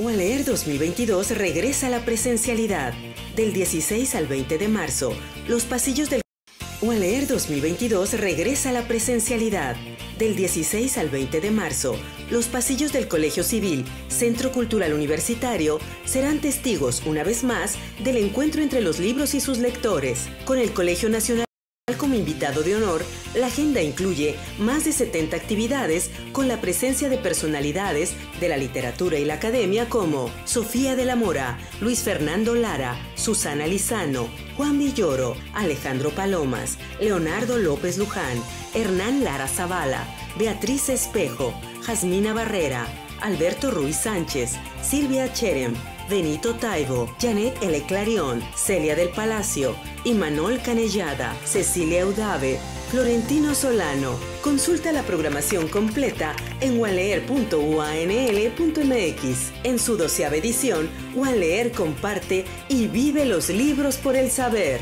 UALEER 2022 regresa la presencialidad. Del 16 al 20 de marzo, los pasillos del UALEER 2022 regresa a la presencialidad. Del 16 al 20 de marzo, los pasillos del Colegio Civil, Centro Cultural Universitario, serán testigos, una vez más, del encuentro entre los libros y sus lectores, con el Colegio Nacional como invitado de honor, la agenda incluye más de 70 actividades con la presencia de personalidades de la literatura y la academia como Sofía de la Mora, Luis Fernando Lara, Susana Lizano, Juan Villoro, Alejandro Palomas, Leonardo López Luján, Hernán Lara Zavala, Beatriz Espejo, Jasmina Barrera, Alberto Ruiz Sánchez, Silvia Cherem, Benito Taibo, Janet L. Clarion, Celia del Palacio, Imanol Canellada, Cecilia Udave, Florentino Solano. Consulta la programación completa en wanleer.uanl.mx. En su doceava edición, Wanleer comparte y vive los libros por el saber.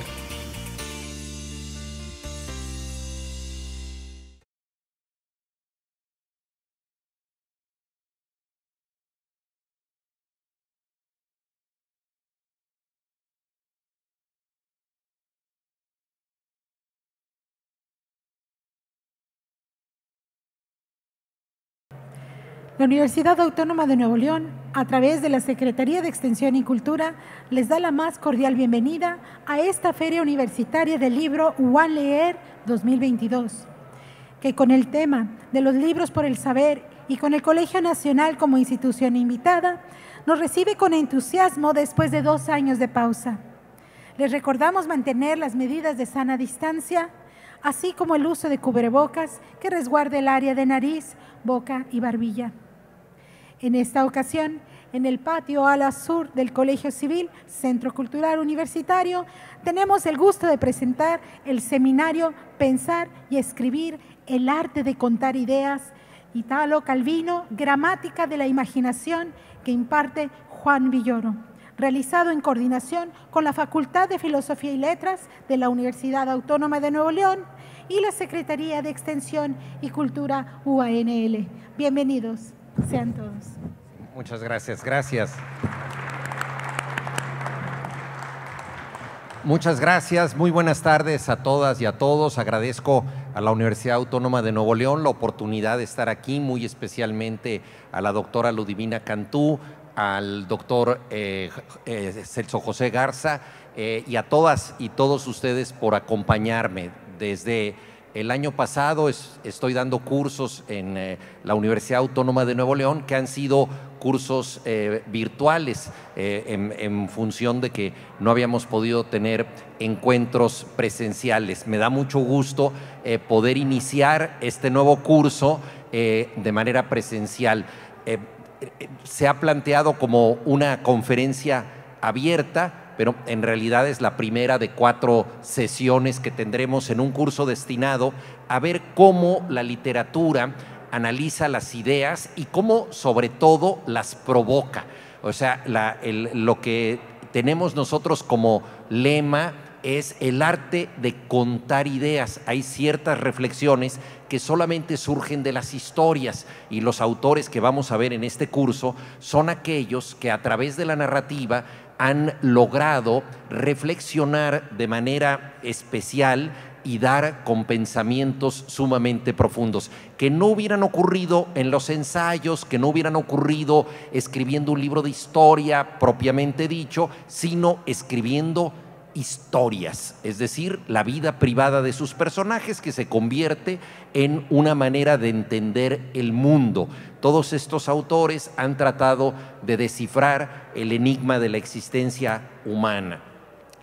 La Universidad Autónoma de Nuevo León, a través de la Secretaría de Extensión y Cultura, les da la más cordial bienvenida a esta Feria Universitaria del Libro One Leer 2022, que con el tema de los libros por el saber y con el Colegio Nacional como institución invitada, nos recibe con entusiasmo después de dos años de pausa. Les recordamos mantener las medidas de sana distancia, así como el uso de cubrebocas que resguarde el área de nariz, boca y barbilla. En esta ocasión, en el patio ala sur del Colegio Civil, Centro Cultural Universitario, tenemos el gusto de presentar el seminario Pensar y Escribir, el arte de contar ideas, Italo Calvino, Gramática de la Imaginación, que imparte Juan Villoro, realizado en coordinación con la Facultad de Filosofía y Letras de la Universidad Autónoma de Nuevo León y la Secretaría de Extensión y Cultura UANL. Bienvenidos. Sean todos. Muchas gracias, gracias. Muchas gracias, muy buenas tardes a todas y a todos. Agradezco a la Universidad Autónoma de Nuevo León la oportunidad de estar aquí, muy especialmente a la doctora Ludivina Cantú, al doctor eh, eh, Celso José Garza eh, y a todas y todos ustedes por acompañarme desde el año pasado estoy dando cursos en eh, la Universidad Autónoma de Nuevo León que han sido cursos eh, virtuales eh, en, función de que no habíamos podido tener encuentros presenciales. Me da mucho gusto poder iniciar este nuevo curso de manera presencial. se ha planteado como una conferencia abierta pero en realidad es la primera de cuatro sesiones que tendremos en un curso destinado a ver cómo la literatura analiza las ideas y cómo sobre todo las provoca. O sea, lo que tenemos nosotros como lema es el arte de contar ideas. Hay ciertas reflexiones que solamente surgen de las historias y los autores que vamos a ver en este curso son aquellos que a través de la narrativa han logrado reflexionar de manera especial y dar con pensamientos sumamente profundos, que no hubieran ocurrido en los ensayos, que no hubieran ocurrido escribiendo un libro de historia propiamente dicho, sino escribiendo historias, es decir, la vida privada de sus personajes que se convierte en una manera de entender el mundo. Todos estos autores han tratado de descifrar el enigma de la existencia humana.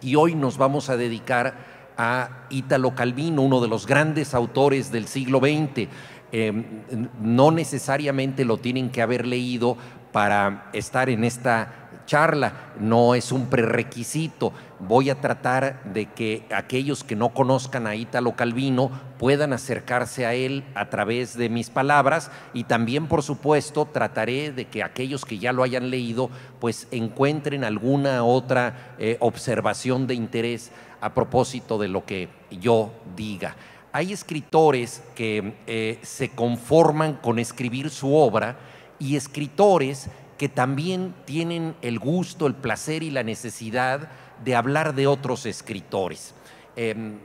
Y hoy nos vamos a dedicar a Ítalo Calvino, uno de los grandes autores del siglo XX. Em, no necesariamente lo tienen que haber leído para estar en esta charla, no es un prerequisito. Voy a tratar de que aquellos que no conozcan a Ítalo Calvino puedan acercarse a él a través de mis palabras y también, por supuesto, trataré de que aquellos que ya lo hayan leído pues encuentren alguna otra eh, observación de interés a propósito de lo que yo diga. Hay escritores que eh, se conforman con escribir su obra y escritores que también tienen el gusto, el placer y la necesidad de hablar de otros escritores. Em,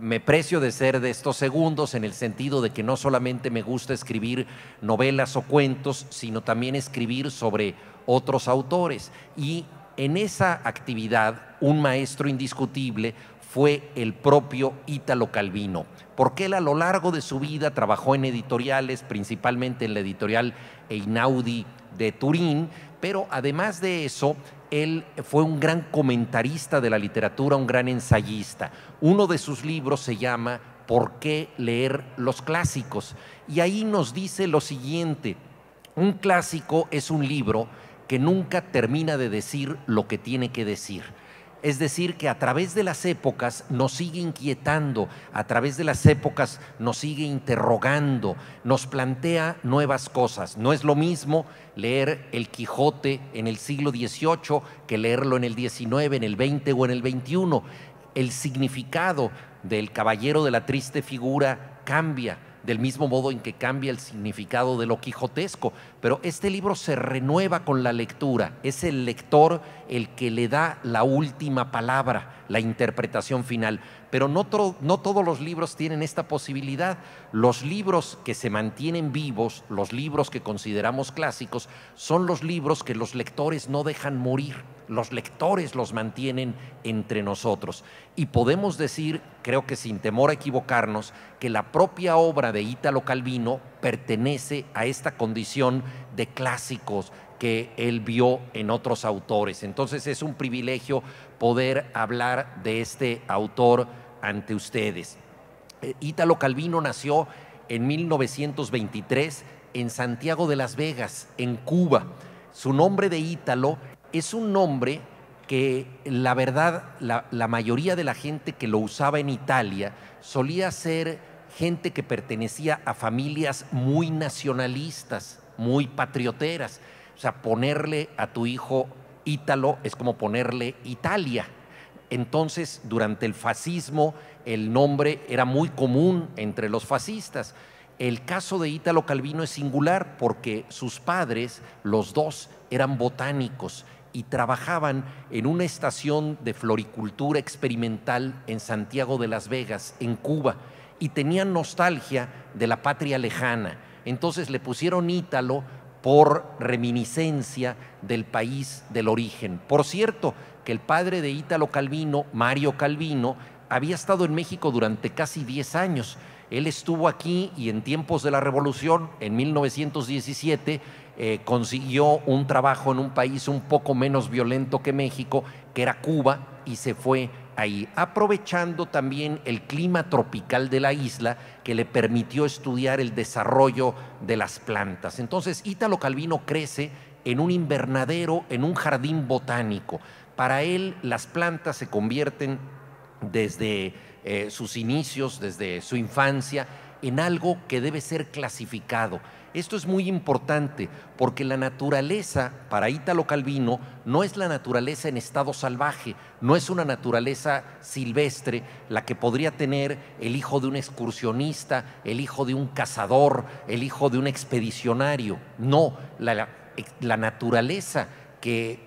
me precio de ser de estos segundos en el sentido de que no solamente me gusta escribir novelas o cuentos, sino también escribir sobre otros autores. Y en esa actividad, un maestro indiscutible fue el propio Ítalo Calvino, porque él a lo largo de su vida trabajó en editoriales, principalmente en la editorial Einaudi de Turín, pero además de eso, él fue un gran comentarista de la literatura, un gran ensayista. Uno de sus libros se llama ¿Por qué leer los clásicos? Y ahí nos dice lo siguiente, un clásico es un libro que nunca termina de decir lo que tiene que decir es decir, que a través de las épocas nos sigue inquietando, a través de las épocas nos sigue interrogando, nos plantea nuevas cosas. No es lo mismo leer el Quijote en el siglo XVIII que leerlo en el XIX, en el XX o en el XXI. El significado del caballero de la triste figura cambia del mismo modo en que cambia el significado de lo quijotesco. Pero este libro se renueva con la lectura, es el lector el que le da la última palabra, la interpretación final. Pero no, no todos los libros tienen esta posibilidad. Los libros que se mantienen vivos, los libros que consideramos clásicos, son los libros que los lectores no dejan morir los lectores los mantienen entre nosotros. Y podemos decir, creo que sin temor a equivocarnos, que la propia obra de Ítalo Calvino pertenece a esta condición de clásicos que él vio en otros autores. Entonces es un privilegio poder hablar de este autor ante ustedes. Eh, Ítalo Calvino nació en 1923 en Santiago de las Vegas, en Cuba. Su nombre de Ítalo es un nombre que la verdad, la, mayoría de la gente que lo usaba en Italia solía ser gente que pertenecía a familias muy nacionalistas, muy patrioteras. O sea, ponerle a tu hijo Ítalo es como ponerle Italia. Entonces, durante el fascismo, el nombre era muy común entre los fascistas. El caso de Ítalo Calvino es singular porque sus padres, los dos, eran botánicos y trabajaban en una estación de floricultura experimental en Santiago de las Vegas, en Cuba, y tenían nostalgia de la patria lejana. Entonces le pusieron Ítalo por reminiscencia del país del origen. Por cierto, que el padre de Ítalo Calvino, Mario Calvino, había estado en México durante casi 10 años. Él estuvo aquí y en tiempos de la Revolución, en 1917, eh, consiguió un trabajo en un país un poco menos violento que México, que era Cuba, y se fue ahí, aprovechando también el clima tropical de la isla que le permitió estudiar el desarrollo de las plantas. Entonces, Ítalo Calvino crece en un invernadero, en un jardín botánico. Para él, las plantas se convierten desde eh, sus inicios, desde su infancia, en algo que debe ser clasificado esto es muy importante porque la naturaleza para Ítalo Calvino no es la naturaleza en estado salvaje, no es una naturaleza silvestre la que podría tener el hijo de un excursionista, el hijo de un cazador, el hijo de un expedicionario. No, la, naturaleza que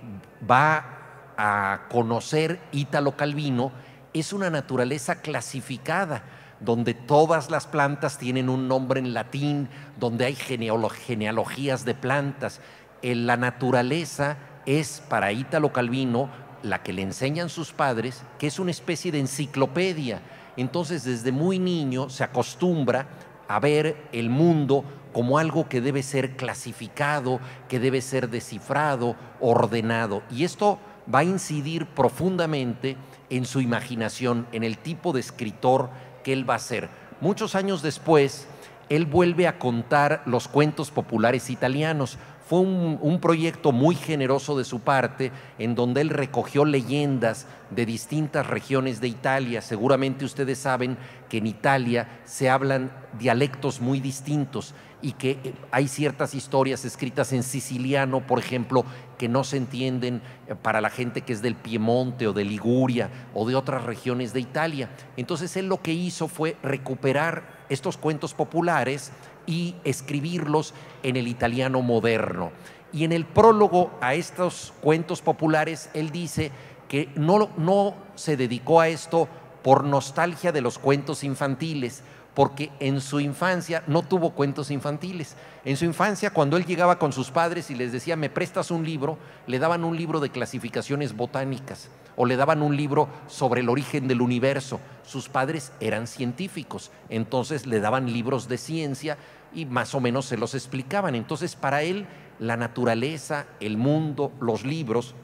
va a conocer Ítalo Calvino es una naturaleza clasificada donde todas las plantas tienen un nombre en latín, donde hay genealogías de plantas. En la naturaleza es para Ítalo Calvino la que le enseñan sus padres, que es una especie de enciclopedia. Entonces desde muy niño se acostumbra a ver el mundo como algo que debe ser clasificado, que debe ser descifrado, ordenado. Y esto va a incidir profundamente en su imaginación, en el tipo de escritor él va a ser. Muchos años después, él vuelve a contar los cuentos populares italianos. Fue un, proyecto muy generoso de su parte, en donde él recogió leyendas de distintas regiones de Italia. Seguramente ustedes saben que en Italia se hablan dialectos muy distintos y que eh, hay ciertas historias escritas en siciliano, por ejemplo, que no se entienden eh, para la gente que es del Piemonte o de Liguria o de otras regiones de Italia. Entonces él lo que hizo fue recuperar estos cuentos populares y escribirlos en el italiano moderno. Y en el prólogo a estos cuentos populares, él dice que no, no se dedicó a esto por nostalgia de los cuentos infantiles, porque en su infancia no tuvo cuentos infantiles. En su infancia, cuando él llegaba con sus padres y les decía, me prestas un libro, le daban un libro de clasificaciones botánicas o le daban un libro sobre el origen del universo. Sus padres eran científicos, entonces le daban libros de ciencia y más o menos se los explicaban. Entonces, para él, la naturaleza, el mundo, los libros,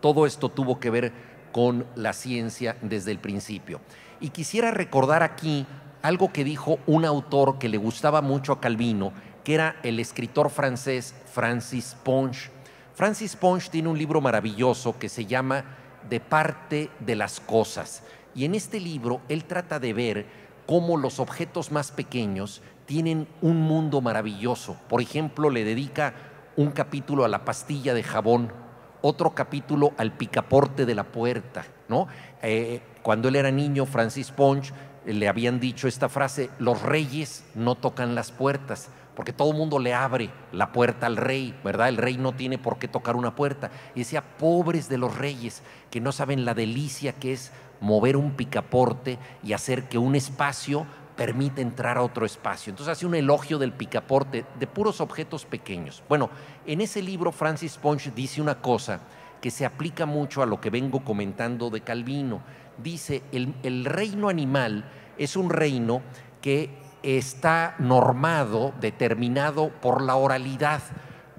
todo esto tuvo que ver con la ciencia desde el principio. Y quisiera recordar aquí algo que dijo un autor que le gustaba mucho a Calvino, que era el escritor francés Francis Ponge. Francis Ponge tiene un libro maravilloso que se llama De parte de las cosas. Y en este libro él trata de ver cómo los objetos más pequeños tienen un mundo maravilloso. Por ejemplo, le dedica un capítulo a la pastilla de jabón otro capítulo al picaporte de la puerta, ¿no? Eh, cuando él era niño, Francis Ponch eh, le habían dicho esta frase, los reyes no tocan las puertas, porque todo el mundo le abre la puerta al rey, ¿verdad? El rey no tiene por qué tocar una puerta. Y decía, pobres de los reyes, que no saben la delicia que es mover un picaporte y hacer que un espacio permite entrar a otro espacio. Entonces hace un elogio del picaporte de puros objetos pequeños. Bueno, en ese libro Francis Ponch dice una cosa que se aplica mucho a lo que vengo comentando de Calvino. Dice, el, el reino animal es un reino que está normado, determinado por la oralidad.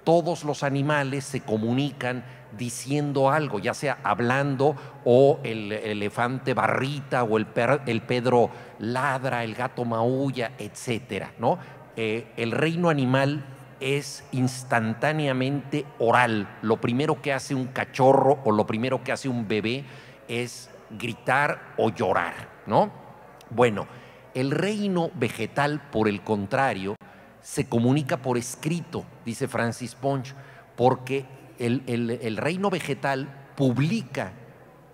Todos los animales se comunican diciendo algo, ya sea hablando o el elefante barrita o el, el Pedro ladra, el gato maulla, etcétera, ¿no? Eh, el reino animal es instantáneamente oral. Lo primero que hace un cachorro o lo primero que hace un bebé es gritar o llorar, ¿no? Bueno, el reino vegetal, por el contrario, se comunica por escrito, dice Francis Ponch, porque el, reino vegetal publica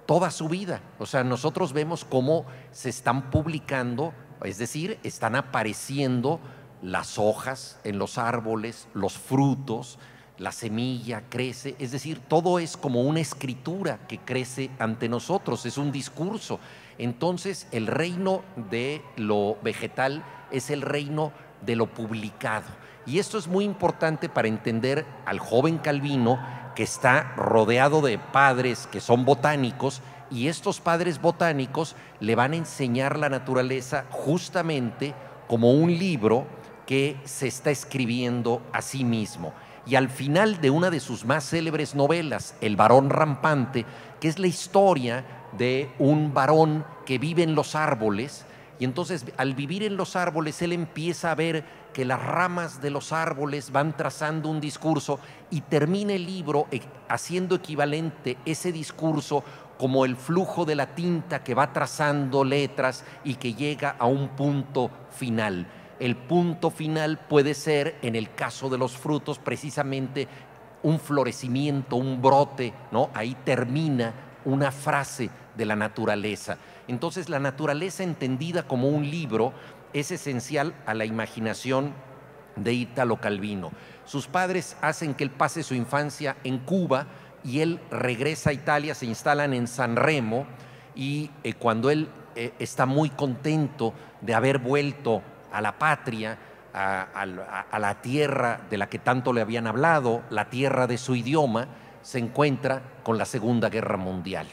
toda su vida. O sea, nosotros vemos cómo se están publicando, es decir, están apareciendo las hojas en los árboles, los frutos, la semilla crece, es decir, todo es como una escritura que crece ante nosotros, es un discurso. Entonces, el reino de lo vegetal es el reino de lo publicado. Y esto es muy importante para entender al joven Calvino que está rodeado de padres que son botánicos y estos padres botánicos le van a enseñar la naturaleza justamente como un libro que se está escribiendo a sí mismo. Y al final de una de sus más célebres novelas, El varón rampante, que es la historia de un varón que vive en los árboles, y entonces al vivir en los árboles él empieza a ver que las ramas de los árboles van trazando un discurso y termina el libro eh, haciendo equivalente ese discurso como el flujo de la tinta que va trazando letras y que llega a un punto final. El punto final puede ser, en el caso de los frutos, precisamente un florecimiento, un brote, ¿no? Ahí termina una frase de la naturaleza. Entonces, la naturaleza entendida como un libro es esencial a la imaginación de Ítalo Calvino. Sus padres hacen que él pase su infancia en Cuba y él regresa a Italia, se instalan en San Remo y eh, cuando él eh, está muy contento de haber vuelto a la patria, a, la tierra de la que tanto le habían hablado, la tierra de su idioma, se encuentra con la Segunda Guerra Mundial.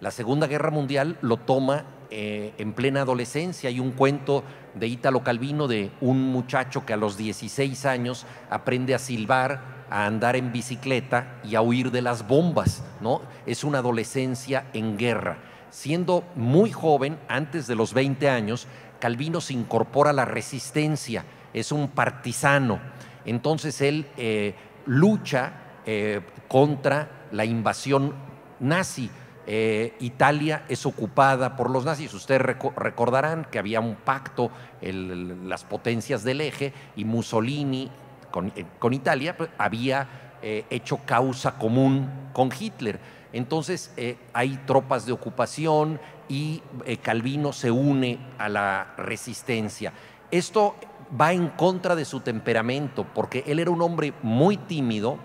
La Segunda Guerra Mundial lo toma eh, en plena adolescencia. Hay un cuento de Ítalo Calvino de un muchacho que a los 16 años aprende a silbar, a andar en bicicleta y a huir de las bombas, ¿no? Es una adolescencia en guerra. Siendo muy joven, antes de los 20 años, Calvino se incorpora a la resistencia, es un partisano. Entonces él eh, lucha eh, contra la invasión nazi eh, Italia es ocupada por los nazis. Ustedes recordarán que había un pacto, las potencias del eje, y Mussolini con, eh, Italia pues, había eh, hecho causa común con Hitler. Entonces hay tropas de ocupación y Calvino se une a la resistencia. Esto va en contra de su temperamento, porque él era un hombre muy tímido,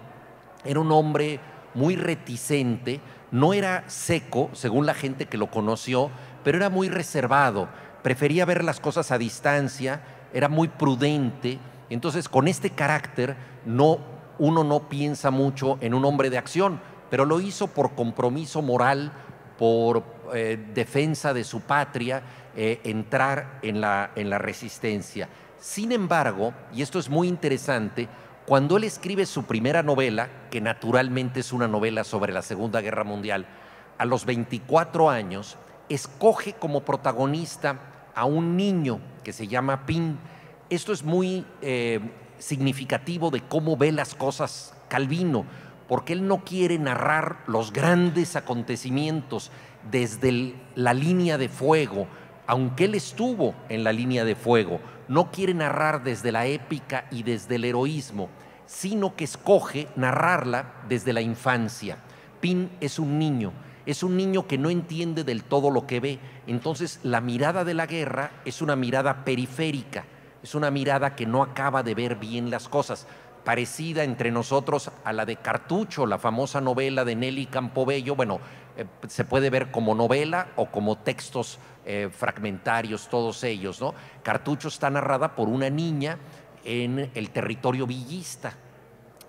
Era un hombre muy reticente, no era seco, según la gente que lo conoció, pero era muy reservado, prefería ver las cosas a distancia, era muy prudente, entonces con este carácter no, uno no piensa mucho en un hombre de acción, pero lo hizo por compromiso moral, por eh, defensa de su patria, eh, entrar en la, en la resistencia. Sin embargo, y esto es muy interesante, cuando él escribe su primera novela, que naturalmente es una novela sobre la Segunda Guerra Mundial, a los 24 años, escoge como protagonista a un niño que se llama Pin. Esto es muy eh, significativo de cómo ve las cosas Calvino, porque él no quiere narrar los grandes acontecimientos desde la línea de fuego, aunque él estuvo en la línea de fuego, no quiere narrar desde la épica y desde el heroísmo, sino que escoge narrarla desde la infancia. Pin es un niño, es un niño que no entiende del todo lo que ve, entonces la mirada de la guerra es una mirada periférica, es una mirada que no acaba de ver bien las cosas, parecida entre nosotros a la de Cartucho, la famosa novela de Nelly Campobello, bueno, eh, se puede ver como novela o como textos eh, fragmentarios, todos ellos. ¿no? Cartucho está narrada por una niña en el territorio villista.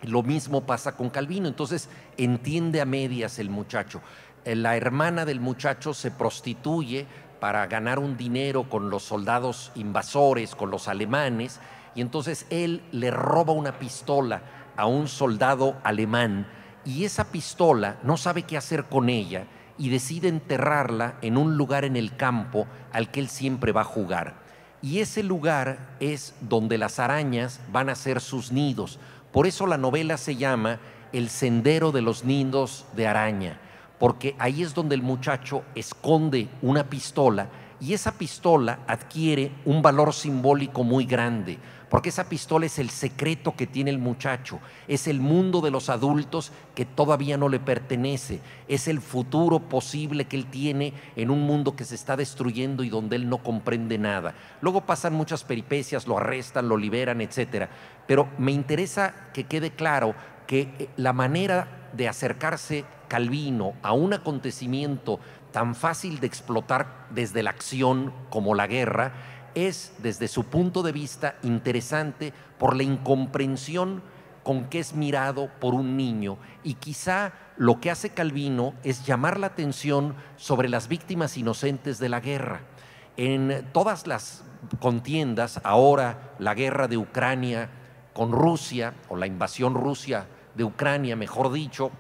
Lo mismo pasa con Calvino, entonces entiende a medias el muchacho. Eh, la hermana del muchacho se prostituye para ganar un dinero con los soldados invasores, con los alemanes, y entonces él le roba una pistola a un soldado alemán y esa pistola no sabe qué hacer con ella y decide enterrarla en un lugar en el campo al que él siempre va a jugar. Y ese lugar es donde las arañas van a hacer sus nidos. Por eso la novela se llama El sendero de los nidos de araña, porque ahí es donde el muchacho esconde una pistola y esa pistola adquiere un valor simbólico muy grande porque esa pistola es el secreto que tiene el muchacho, es el mundo de los adultos que todavía no le pertenece, es el futuro posible que él tiene en un mundo que se está destruyendo y donde él no comprende nada. Luego pasan muchas peripecias, lo arrestan, lo liberan, etcétera. Pero me interesa que quede claro que eh, la manera de acercarse Calvino a un acontecimiento tan fácil de explotar desde la acción como la guerra es, desde su punto de vista, interesante por la incomprensión con que es mirado por un niño. Y quizá lo que hace Calvino es llamar la atención sobre las víctimas inocentes de la guerra. En todas las contiendas, ahora la guerra de Ucrania con Rusia, o la invasión Rusia de Ucrania, mejor dicho,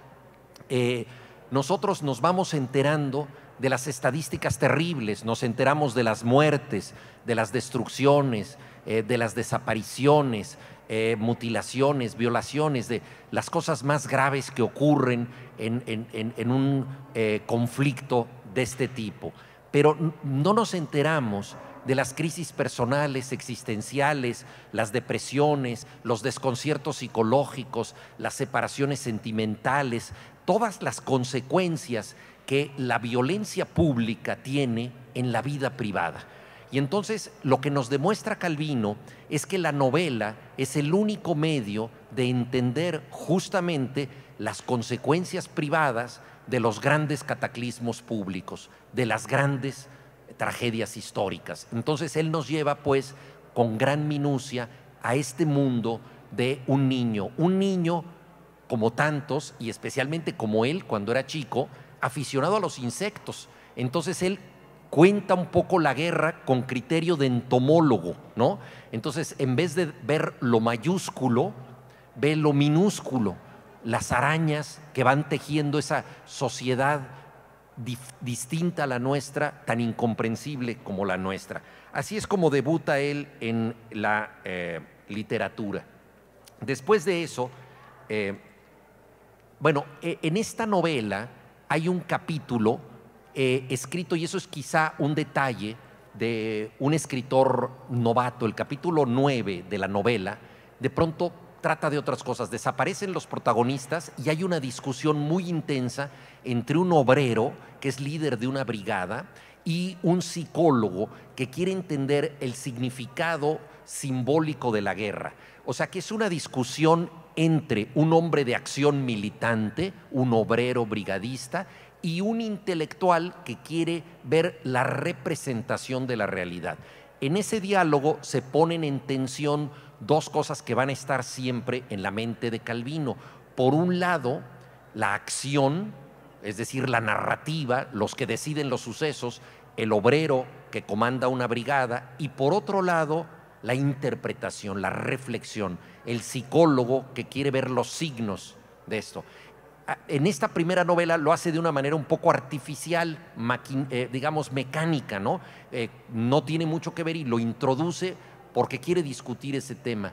eh, nosotros nos vamos enterando de las estadísticas terribles, nos enteramos de las muertes, de las destrucciones, eh, de las desapariciones, eh, mutilaciones, violaciones, de las cosas más graves que ocurren en, un eh, conflicto de este tipo. Pero no nos enteramos de las crisis personales, existenciales, las depresiones, los desconciertos psicológicos, las separaciones sentimentales, todas las consecuencias que la violencia pública tiene en la vida privada. Y entonces lo que nos demuestra Calvino es que la novela es el único medio de entender justamente las consecuencias privadas de los grandes cataclismos públicos, de las grandes tragedias históricas. Entonces él nos lleva pues con gran minucia a este mundo de un niño, un niño como tantos y especialmente como él cuando era chico, aficionado a los insectos. Entonces él cuenta un poco la guerra con criterio de entomólogo, ¿no? Entonces, en vez de ver lo mayúsculo, ve lo minúsculo, las arañas que van tejiendo esa sociedad distinta a la nuestra, tan incomprensible como la nuestra. Así es como debuta él en la eh, literatura. Después de eso, eh, bueno, e, en esta novela hay un capítulo eh, escrito, y eso es quizá un detalle de un escritor novato, el capítulo 9 de la novela, de pronto trata de otras cosas. Desaparecen los protagonistas y hay una discusión muy intensa entre un obrero, que es líder de una brigada, y un psicólogo que quiere entender el significado simbólico de la guerra. O sea que es una discusión entre un hombre de acción militante, un obrero brigadista, y un intelectual que quiere ver la representación de la realidad. En ese diálogo se ponen en tensión dos cosas que van a estar siempre en la mente de Calvino. Por un lado, la acción, es decir, la narrativa, los que deciden los sucesos, el obrero que comanda una brigada, y por otro lado, la interpretación, la reflexión, el psicólogo que quiere ver los signos de esto. Ah, en esta primera novela lo hace de una manera un poco artificial, eh, digamos mecánica, ¿no? Eh, no tiene mucho que ver y lo introduce porque quiere discutir ese tema.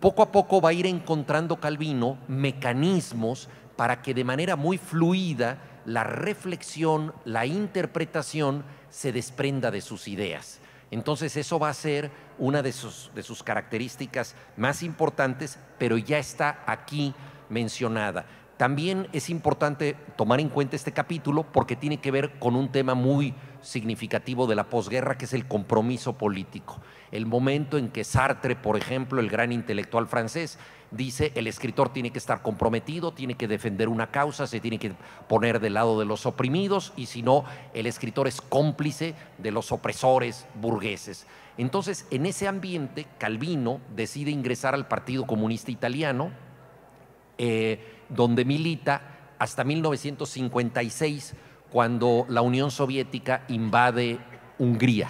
Poco a poco va a ir encontrando Calvino mecanismos para que de manera muy fluida la reflexión, la interpretación se desprenda de sus ideas. Entonces eso va a ser una de sus, características más importantes, pero ya está aquí mencionada. También es importante tomar en cuenta este capítulo porque tiene que ver con un tema muy significativo de la posguerra, que es el compromiso político. El momento en que Sartre, por ejemplo, el gran intelectual francés, dice el escritor tiene que estar comprometido, tiene que defender una causa, se tiene que poner del lado de los oprimidos y si no, el escritor es cómplice de los opresores burgueses. Entonces, en ese ambiente, Calvino decide ingresar al Partido Comunista Italiano, eh, donde milita hasta 1956, cuando la Unión Soviética invade Hungría.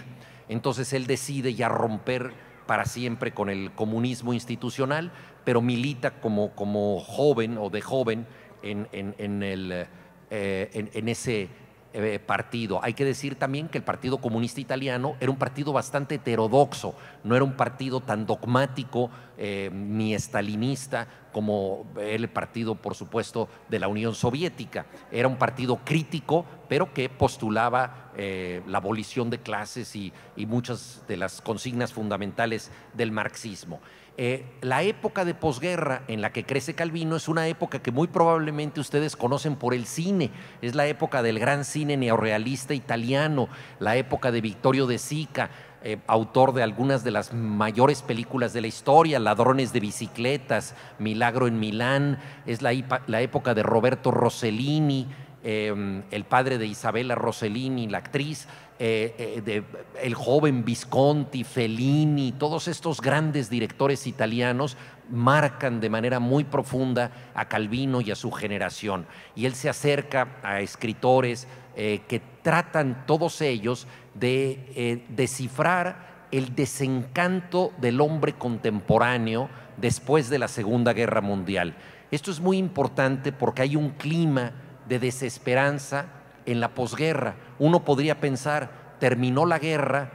Entonces él decide ya romper para siempre con el comunismo institucional, pero milita como, como joven o de joven en, en, el, eh, en ese eh, partido. Hay que decir también que el Partido Comunista Italiano era un partido bastante heterodoxo, no era un partido tan dogmático eh, ni estalinista como el partido, por supuesto, de la Unión Soviética. Era un partido crítico, pero que postulaba eh, la abolición de clases y muchas de las consignas fundamentales del marxismo. Eh, la época de posguerra en la que crece Calvino es una época que muy probablemente ustedes conocen por el cine. Es la época del gran cine neorrealista italiano, la época de Vittorio de Sica, eh, autor de algunas de las mayores películas de la historia, Ladrones de bicicletas, Milagro en Milán, es la, época de Roberto Rossellini, em, el padre de Isabella Rossellini, la actriz, eh, eh, el joven Visconti, Fellini, todos estos grandes directores italianos marcan de manera muy profunda a Calvino y a su generación. Y él se acerca a escritores eh, que tratan todos ellos de descifrar el desencanto del hombre contemporáneo después de la Segunda Guerra Mundial. Esto es muy importante porque hay un clima de desesperanza en la posguerra. Uno podría pensar, terminó la guerra,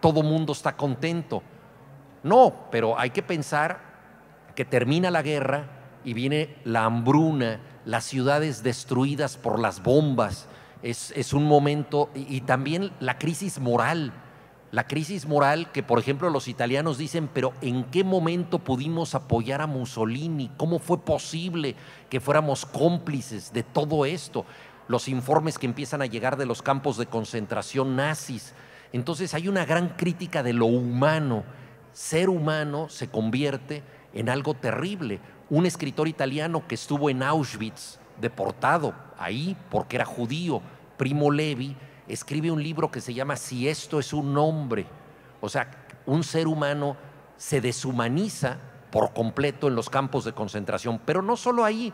todo mundo está contento. No, pero hay que pensar que termina la guerra y viene la hambruna, las ciudades destruidas por las bombas. Es, un momento, y, y también la crisis moral, la crisis moral que, por ejemplo, los italianos dicen, pero ¿en qué momento pudimos apoyar a Mussolini? ¿Cómo fue posible que fuéramos cómplices de todo esto? Los informes que empiezan a llegar de los campos de concentración nazis. Entonces hay una gran crítica de lo humano. Ser humano se convierte en algo terrible. Un escritor italiano que estuvo en Auschwitz, deportado ahí porque era judío, Primo Levi, escribe un libro que se llama Si esto es un hombre. O sea, un ser humano se deshumaniza por completo en los campos de concentración, pero no solo ahí,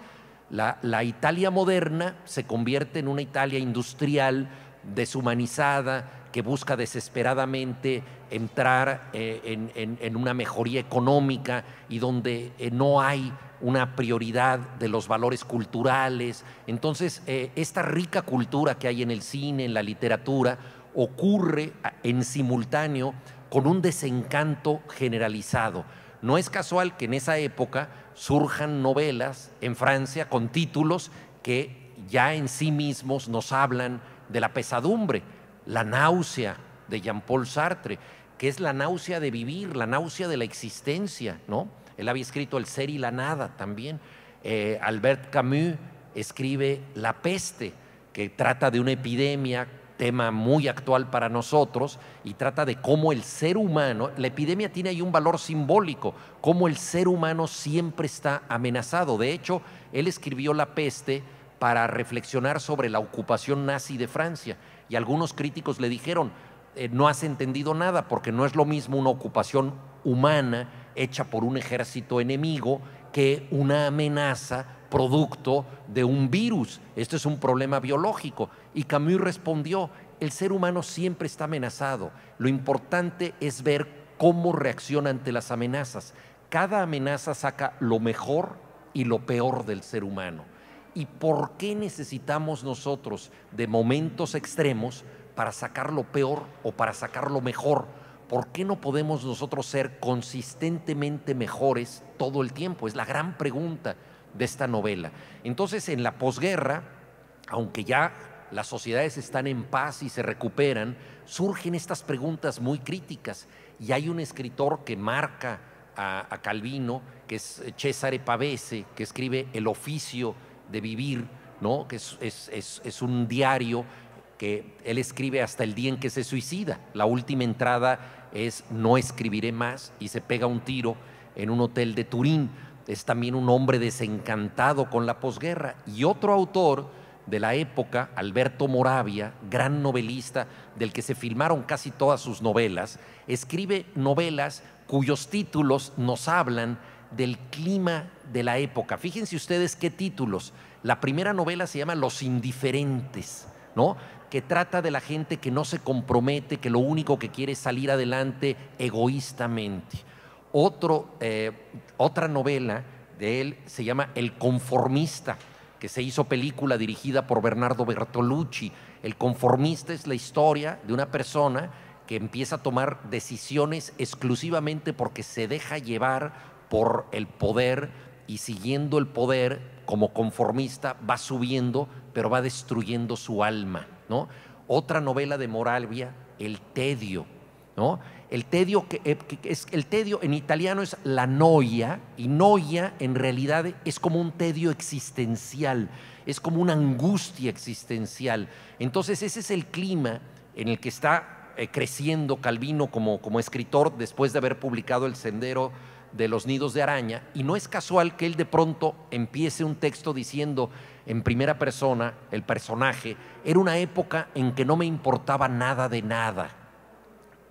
la, Italia moderna se convierte en una Italia industrial, deshumanizada, que busca desesperadamente entrar eh, en, una mejoría económica y donde eh, no hay una prioridad de los valores culturales. Entonces, eh, esta rica cultura que hay en el cine, en la literatura, ocurre en simultáneo con un desencanto generalizado. No es casual que en esa época surjan novelas en Francia con títulos que ya en sí mismos nos hablan de la pesadumbre, la náusea de Jean-Paul Sartre, que es la náusea de vivir, la náusea de la existencia, ¿no? Él había escrito El ser y la nada también. Eh, Albert Camus escribe La peste, que trata de una epidemia, tema muy actual para nosotros, y trata de cómo el ser humano, la epidemia tiene ahí un valor simbólico, cómo el ser humano siempre está amenazado. De hecho, él escribió La peste para reflexionar sobre la ocupación nazi de Francia, y algunos críticos le dijeron, eh, no has entendido nada, porque no es lo mismo una ocupación humana hecha por un ejército enemigo que una amenaza producto de un virus. Esto es un problema biológico. Y Camus respondió, el ser humano siempre está amenazado. Lo importante es ver cómo reacciona ante las amenazas. Cada amenaza saca lo mejor y lo peor del ser humano. ¿Y por qué necesitamos nosotros de momentos extremos para sacar lo peor o para sacar lo mejor? ¿Por qué no podemos nosotros ser consistentemente mejores todo el tiempo? Es la gran pregunta de esta novela. Entonces, en la posguerra, aunque ya las sociedades están en paz y se recuperan, surgen estas preguntas muy críticas. Y hay un escritor que marca a, Calvino, que es Cesare Pavese, que escribe El oficio de vivir, ¿no? que es, es un diario que él escribe hasta el día en que se suicida. La última entrada es No escribiré más y se pega un tiro en un hotel de Turín es también un hombre desencantado con la posguerra. Y otro autor de la época, Alberto Moravia, gran novelista del que se filmaron casi todas sus novelas, escribe novelas cuyos títulos nos hablan del clima de la época. Fíjense ustedes qué títulos. La primera novela se llama Los indiferentes, ¿no? que trata de la gente que no se compromete, que lo único que quiere es salir adelante egoístamente. Otro, eh, otra novela de él se llama El conformista, que se hizo película dirigida por Bernardo Bertolucci. El conformista es la historia de una persona que empieza a tomar decisiones exclusivamente porque se deja llevar por el poder y siguiendo el poder como conformista va subiendo, pero va destruyendo su alma. ¿no? Otra novela de Moravia, El tedio. ¿no? El tedio, eh, el tedio en italiano es la noia, y noia en realidad es como un tedio existencial, es como una angustia existencial. Entonces ese es el clima en el que está eh, creciendo Calvino como escritor después de haber publicado El Sendero de los Nidos de Araña, y no es casual que él de pronto empiece un texto diciendo en primera persona, el personaje, era una época en que no me importaba nada de nada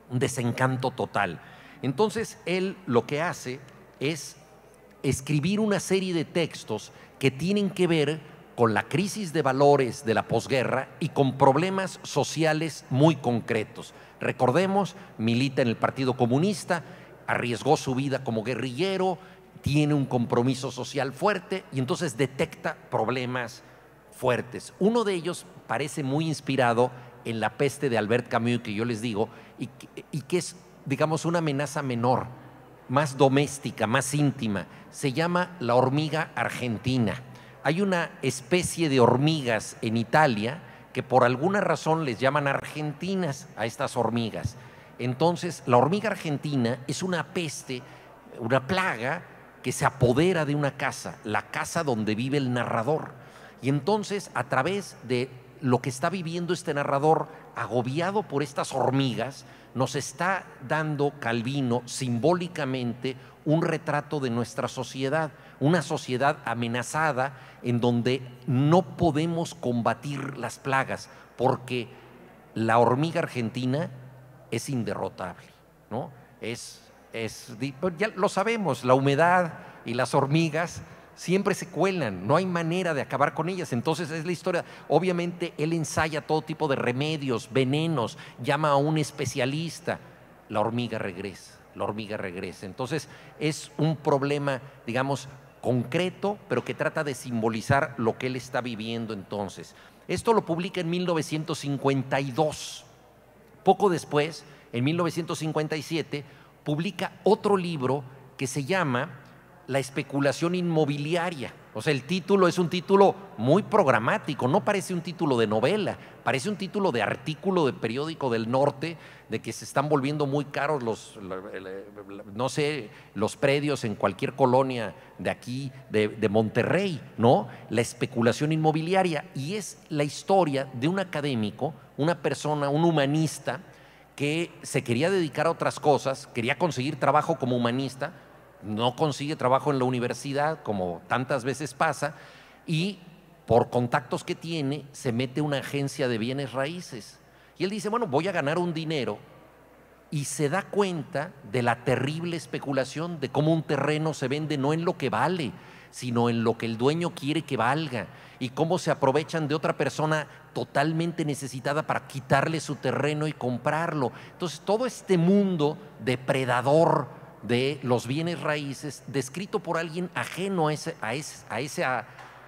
un desencanto total. Entonces él lo que hace es escribir una serie de textos que tienen que ver con la crisis de valores de la posguerra y con problemas sociales muy concretos. Recordemos, milita en el Partido Comunista, arriesgó su vida como guerrillero, tiene un compromiso social fuerte y entonces detecta problemas fuertes. Uno de ellos parece muy inspirado en la peste de Albert Camus, que yo les digo, y, que es, digamos, una amenaza menor, más doméstica, más íntima. Se llama la hormiga argentina. Hay una especie de hormigas en Italia que por alguna razón les llaman argentinas a estas hormigas. Entonces, la hormiga argentina es una peste, una plaga que se apodera de una casa, la casa donde vive el narrador. Y entonces, a través de lo que está viviendo este narrador, agobiado por estas hormigas, nos está dando Calvino simbólicamente un retrato de nuestra sociedad, una sociedad amenazada en donde no podemos combatir las plagas, porque la hormiga argentina es inderrotable, ¿no? Es, es, ya lo sabemos, la humedad y las hormigas siempre se cuelan, no hay manera de acabar con ellas. Entonces es la historia. Obviamente él ensaya todo tipo de remedios, venenos, llama a un especialista. La hormiga regresa, la hormiga regresa. Entonces es un problema, digamos, concreto, pero que trata de simbolizar lo que él está viviendo entonces. Esto lo publica en 1952. Poco después, en 1957, publica otro libro que se llama la especulación inmobiliaria. O sea, el título es un título muy programático, no parece un título de novela, parece un título de artículo de periódico del norte, de que se están volviendo muy caros los, no sé, los predios en cualquier colonia de aquí, de, de Monterrey, ¿no? La especulación inmobiliaria. Y es la historia de un académico, una persona, un humanista, que se quería dedicar a otras cosas, quería conseguir trabajo como humanista, no consigue trabajo en la universidad, como tantas veces pasa, y por contactos que tiene, se mete una agencia de bienes raíces. Y él dice, bueno, voy a ganar un dinero, y se da cuenta de la terrible especulación de cómo un terreno se vende no en lo que vale, sino en lo que el dueño quiere que valga, y cómo se aprovechan de otra persona totalmente necesitada para quitarle su terreno y comprarlo. Entonces, todo este mundo depredador, de los bienes raíces descrito por alguien ajeno a ese, a ese, a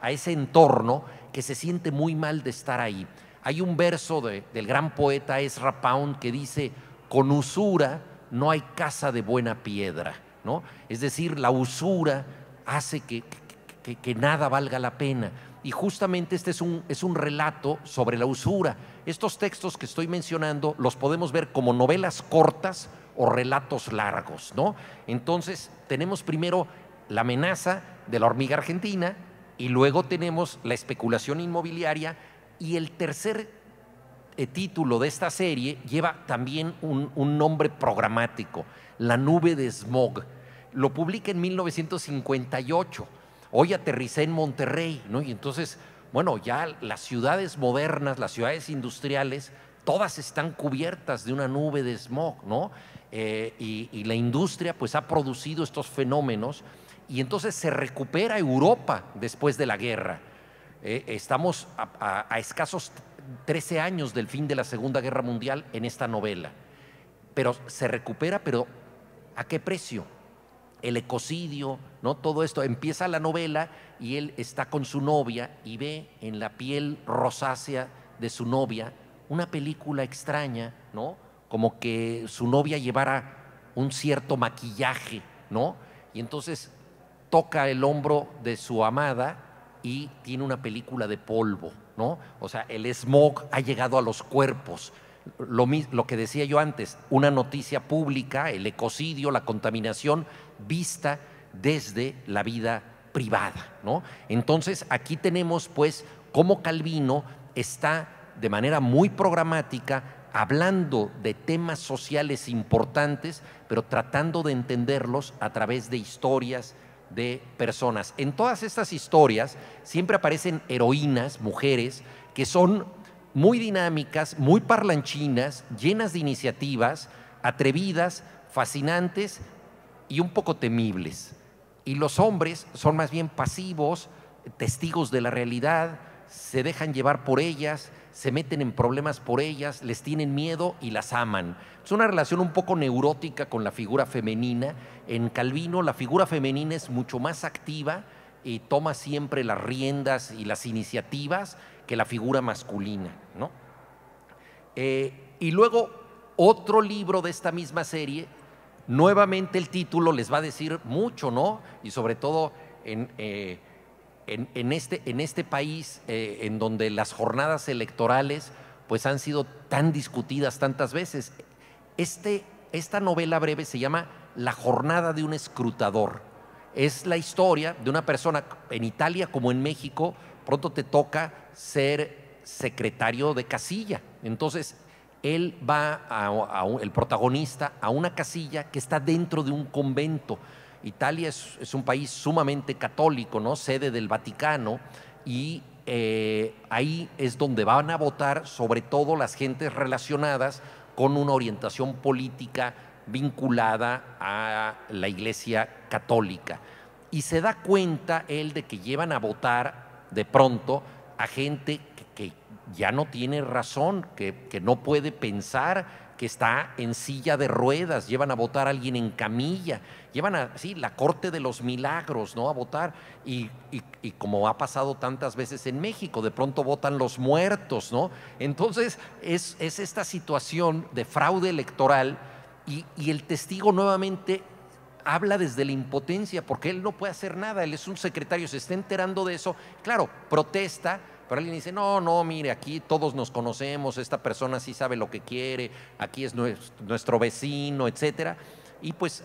ese, entorno que se siente muy mal de estar ahí. Hay un verso del gran poeta Ezra Pound que dice, con usura no hay casa de buena piedra, ¿no? Es decir, la usura hace que, que, nada valga la pena. Y justamente este es un, es un relato sobre la usura. Estos textos que estoy mencionando los podemos ver como novelas cortas o relatos largos, ¿no? Entonces, tenemos primero la amenaza de la hormiga argentina y luego tenemos la especulación inmobiliaria y el tercer eh, título de esta serie lleva también un, un nombre programático, La nube de smog. Lo publica en 1958. Hoy aterricé en Monterrey, ¿no? Y entonces, bueno, ya las ciudades modernas, las ciudades industriales, todas están cubiertas de una nube de smog, ¿no? Eh, y, la industria pues ha producido estos fenómenos y entonces se recupera Europa después de la guerra. Eh, estamos a, escasos 13 años del fin de la Segunda Guerra Mundial en esta novela, pero se recupera, pero ¿a qué precio? El ecocidio, ¿no? Todo esto empieza la novela y él está con su novia y ve en la piel rosácea de su novia una película extraña, ¿no? como que su novia llevara un cierto maquillaje, ¿no? Y entonces toca el hombro de su amada y tiene una película de polvo, ¿no? O sea, el smog ha llegado a los cuerpos. Lo, que decía yo antes, una noticia pública, el ecocidio, la contaminación vista desde la vida privada, ¿no? Entonces, aquí tenemos pues cómo Calvino está de manera muy programática hablando de temas sociales importantes, pero tratando de entenderlos a través de historias de personas. En todas estas historias siempre aparecen heroínas, mujeres, que son muy dinámicas, muy parlanchinas, llenas de iniciativas, atrevidas, fascinantes y un poco temibles. Y los hombres son más bien pasivos, testigos de la realidad, se dejan llevar por ellas, se meten en problemas por ellas, les tienen miedo y las aman. Es una relación un poco neurótica con la figura femenina. En Calvino la figura femenina es mucho más activa y toma siempre las riendas y las iniciativas que la figura masculina. ¿no? Eh, y luego otro libro de esta misma serie, nuevamente el título les va a decir mucho, ¿no? Y sobre todo en... Eh, en, este, en este país eh, en donde las jornadas electorales pues han sido tan discutidas tantas veces. Este, esta novela breve se llama La jornada de un escrutador. Es la historia de una persona en Italia como en México, pronto te toca ser secretario de casilla. Entonces, él va, a, el protagonista, a una casilla que está dentro de un convento Italia es, un país sumamente católico, ¿no? Sede del Vaticano, y eh, ahí es donde van a votar sobre todo las gentes relacionadas con una orientación política vinculada a la Iglesia Católica. Y se da cuenta él de que llevan a votar de pronto a gente que, ya no tiene razón, que, que no puede pensar, que está en silla de ruedas, llevan a votar a alguien en camilla, llevan a, la corte de los milagros, ¿no? A votar. Y, como ha pasado tantas veces en México, de pronto votan los muertos, ¿no? Entonces es, es esta situación de fraude electoral y, el testigo nuevamente habla desde la impotencia, porque él no puede hacer nada, él es un secretario, se está enterando de eso, claro, protesta, pero alguien dice, no, no, mire, aquí todos nos conocemos, esta persona sí sabe lo que quiere, aquí es nuestro vecino, etcétera. Y pues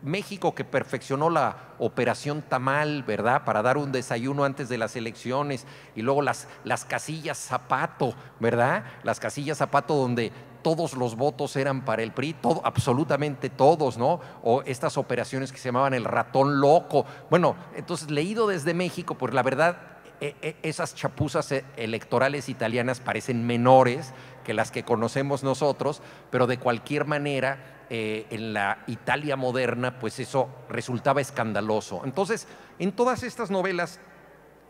México que perfeccionó la operación Tamal, ¿verdad? Para dar un desayuno antes de las elecciones y luego las, las casillas zapato, ¿verdad? Las casillas zapato donde todos los votos eran para el PRI, todo, absolutamente todos, ¿no? O estas operaciones que se llamaban el ratón loco. Bueno, entonces leído desde México, pues la verdad, esas chapuzas e, electorales italianas parecen menores que las que conocemos nosotros, pero de cualquier manera eh, en la Italia moderna, pues eso resultaba escandaloso. Entonces, en todas estas novelas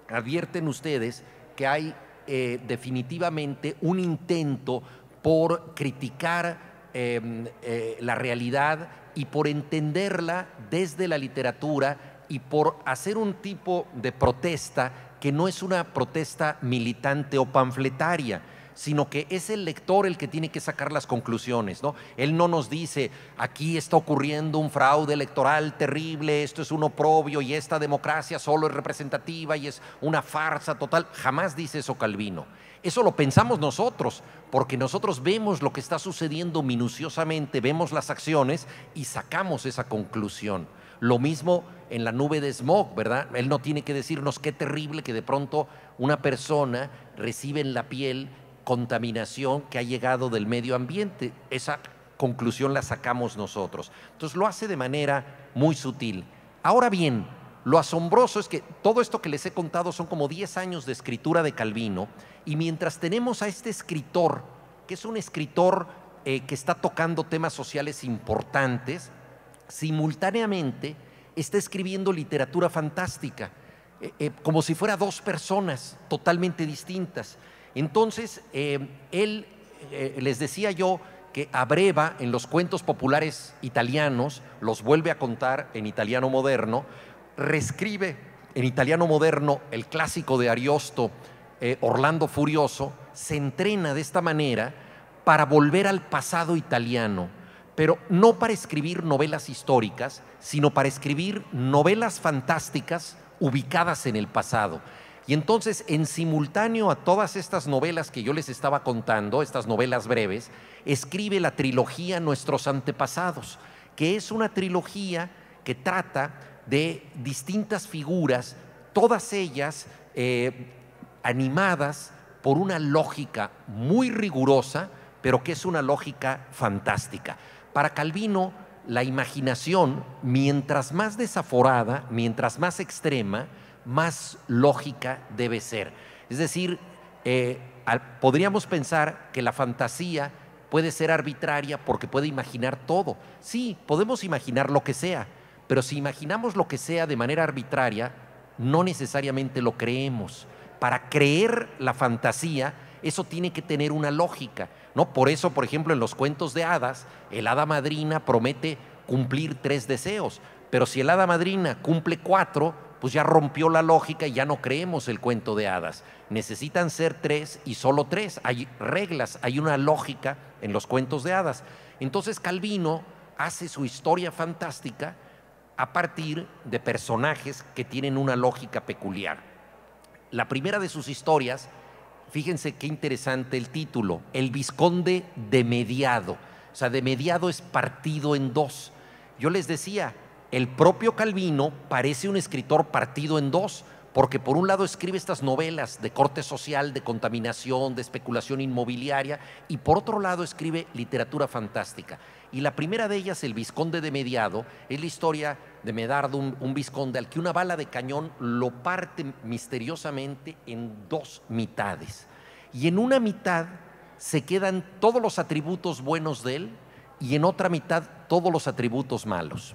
advierten ustedes que hay eh, definitivamente un intento por criticar em, eh, la realidad y por entenderla desde la literatura y por hacer un tipo de protesta que no es una protesta militante o panfletaria, sino que es el lector el que tiene que sacar las conclusiones. ¿no? Él no nos dice, aquí está ocurriendo un fraude electoral terrible, esto es un oprobio y esta democracia solo es representativa y es una farsa total. Jamás dice eso Calvino. Eso lo pensamos nosotros, porque nosotros vemos lo que está sucediendo minuciosamente, vemos las acciones y sacamos esa conclusión. Lo mismo en la nube de smog, ¿verdad? Él no tiene que decirnos qué terrible que de pronto una persona recibe en la piel contaminación que ha llegado del medio ambiente. Esa conclusión la sacamos nosotros. Entonces lo hace de manera muy sutil. Ahora bien, lo asombroso es que todo esto que les he contado son como 10 años de escritura de Calvino y mientras tenemos a este escritor, que es un escritor eh, que está tocando temas sociales importantes, simultáneamente está escribiendo literatura fantástica, eh, eh, como si fuera dos personas totalmente distintas. Entonces, él, les decía yo, que abreva en los cuentos populares italianos, los vuelve a contar en italiano moderno, reescribe en italiano moderno el clásico de Ariosto, eh, Orlando Furioso, se entrena de esta manera para volver al pasado italiano, pero no para escribir novelas históricas, sino para escribir novelas fantásticas ubicadas en el pasado. Y entonces, en simultáneo a todas estas novelas que yo les estaba contando, estas novelas breves, escribe la trilogía Nuestros antepasados, que es una trilogía que trata de distintas figuras, todas ellas eh, animadas por una lógica muy rigurosa, pero que es una lógica fantástica. Para Calvino, la imaginación, mientras más desaforada, mientras más extrema, más lógica debe ser. Es decir, eh, podríamos pensar que la fantasía puede ser arbitraria porque puede imaginar todo. Sí, podemos imaginar lo que sea, pero si imaginamos lo que sea de manera arbitraria, no necesariamente lo creemos. Para creer la fantasía, eso tiene que tener una lógica. ¿No? Por eso, por ejemplo, en los cuentos de hadas, el hada madrina promete cumplir tres deseos, pero si el hada madrina cumple cuatro, pues ya rompió la lógica y ya no creemos el cuento de hadas. Necesitan ser tres y solo tres. Hay reglas, hay una lógica en los cuentos de hadas. Entonces Calvino hace su historia fantástica a partir de personajes que tienen una lógica peculiar. La primera de sus historias, fíjense qué interesante el título, El Visconde de Mediado. O sea, de mediado es partido en dos. Yo les decía, el propio Calvino parece un escritor partido en dos, porque por un lado escribe estas novelas de corte social, de contaminación, de especulación inmobiliaria, y por otro lado escribe literatura fantástica. Y la primera de ellas, El Visconde de Mediado, es la historia de Medardo, un, un visconde al que una bala de cañón lo parte misteriosamente en dos mitades. Y en una mitad se quedan todos los atributos buenos de él y en otra mitad todos los atributos malos.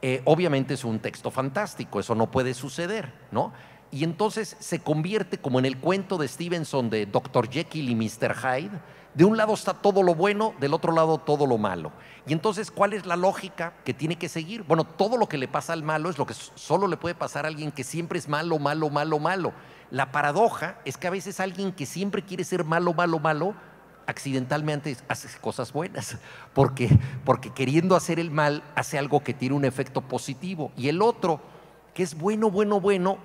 Eh, obviamente es un texto fantástico, eso no puede suceder, ¿no? Y entonces se convierte como en el cuento de Stevenson de Dr. Jekyll y Mr. Hyde, de un lado está todo lo bueno, del otro lado todo lo malo. Y entonces, ¿cuál es la lógica que tiene que seguir? Bueno, todo lo que le pasa al malo es lo que solo le puede pasar a alguien que siempre es malo, malo, malo, malo. La paradoja es que a veces alguien que siempre quiere ser malo, malo, malo, accidentalmente hace cosas buenas, porque, porque queriendo hacer el mal hace algo que tiene un efecto positivo. Y el otro, que es bueno, bueno, bueno,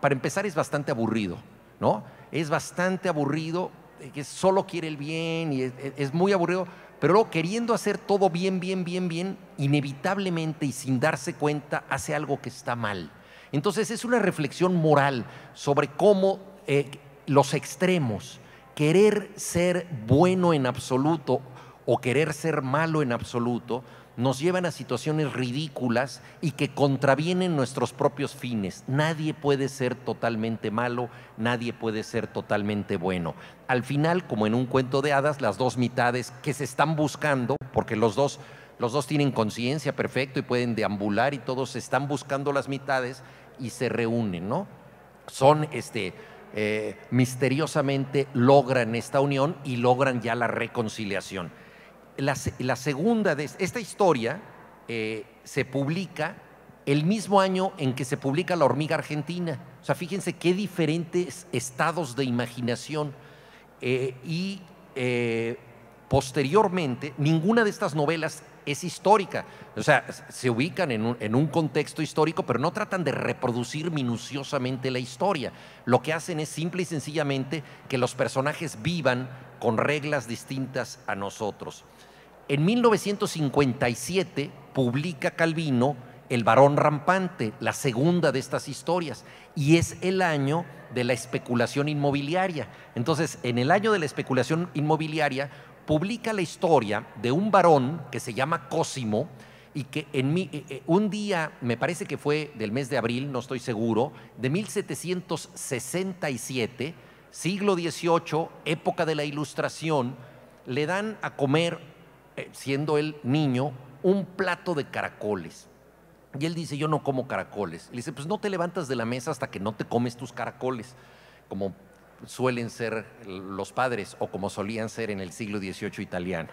para empezar es bastante aburrido, ¿no? Es bastante aburrido, que solo quiere el bien y es, muy aburrido, pero luego queriendo hacer todo bien, bien, bien, bien, inevitablemente y sin darse cuenta hace algo que está mal. Entonces es una reflexión moral sobre cómo eh, los extremos, querer ser bueno en absoluto o querer ser malo en absoluto, nos llevan a situaciones ridículas y que contravienen nuestros propios fines. Nadie puede ser totalmente malo, nadie puede ser totalmente bueno. Al final, como en un cuento de hadas, las dos mitades que se están buscando, porque los dos, los dos tienen conciencia perfecto y pueden deambular y todos están buscando las mitades y se reúnen, ¿no? Son este, eh, misteriosamente logran esta unión y logran ya la reconciliación. La, segunda de esta historia eh, se publica el mismo año en que se publica La hormiga argentina. O sea, fíjense qué diferentes estados de imaginación. Eh, y posteriormente, ninguna de estas novelas es histórica. O sea, se ubican en un, contexto histórico, pero no tratan de reproducir minuciosamente la historia. Lo que hacen es simple y sencillamente que los personajes vivan con reglas distintas a nosotros. En 1957 publica Calvino El varón rampante, la segunda de estas historias, y es el año de la especulación inmobiliaria. Entonces, en el año de la especulación inmobiliaria, publica la historia de un varón que se llama Cosimo y que en eh, eh, un día, me parece que fue del mes de abril, no estoy seguro, de 1767, siglo XVIII, época de la Ilustración, le dan a comer, siendo él niño, un plato de caracoles. Y él dice, yo no como caracoles. Le dice, pues no te levantas de la mesa hasta que no te comes tus caracoles, como suelen ser los padres o como solían ser en el siglo XVIII italiano.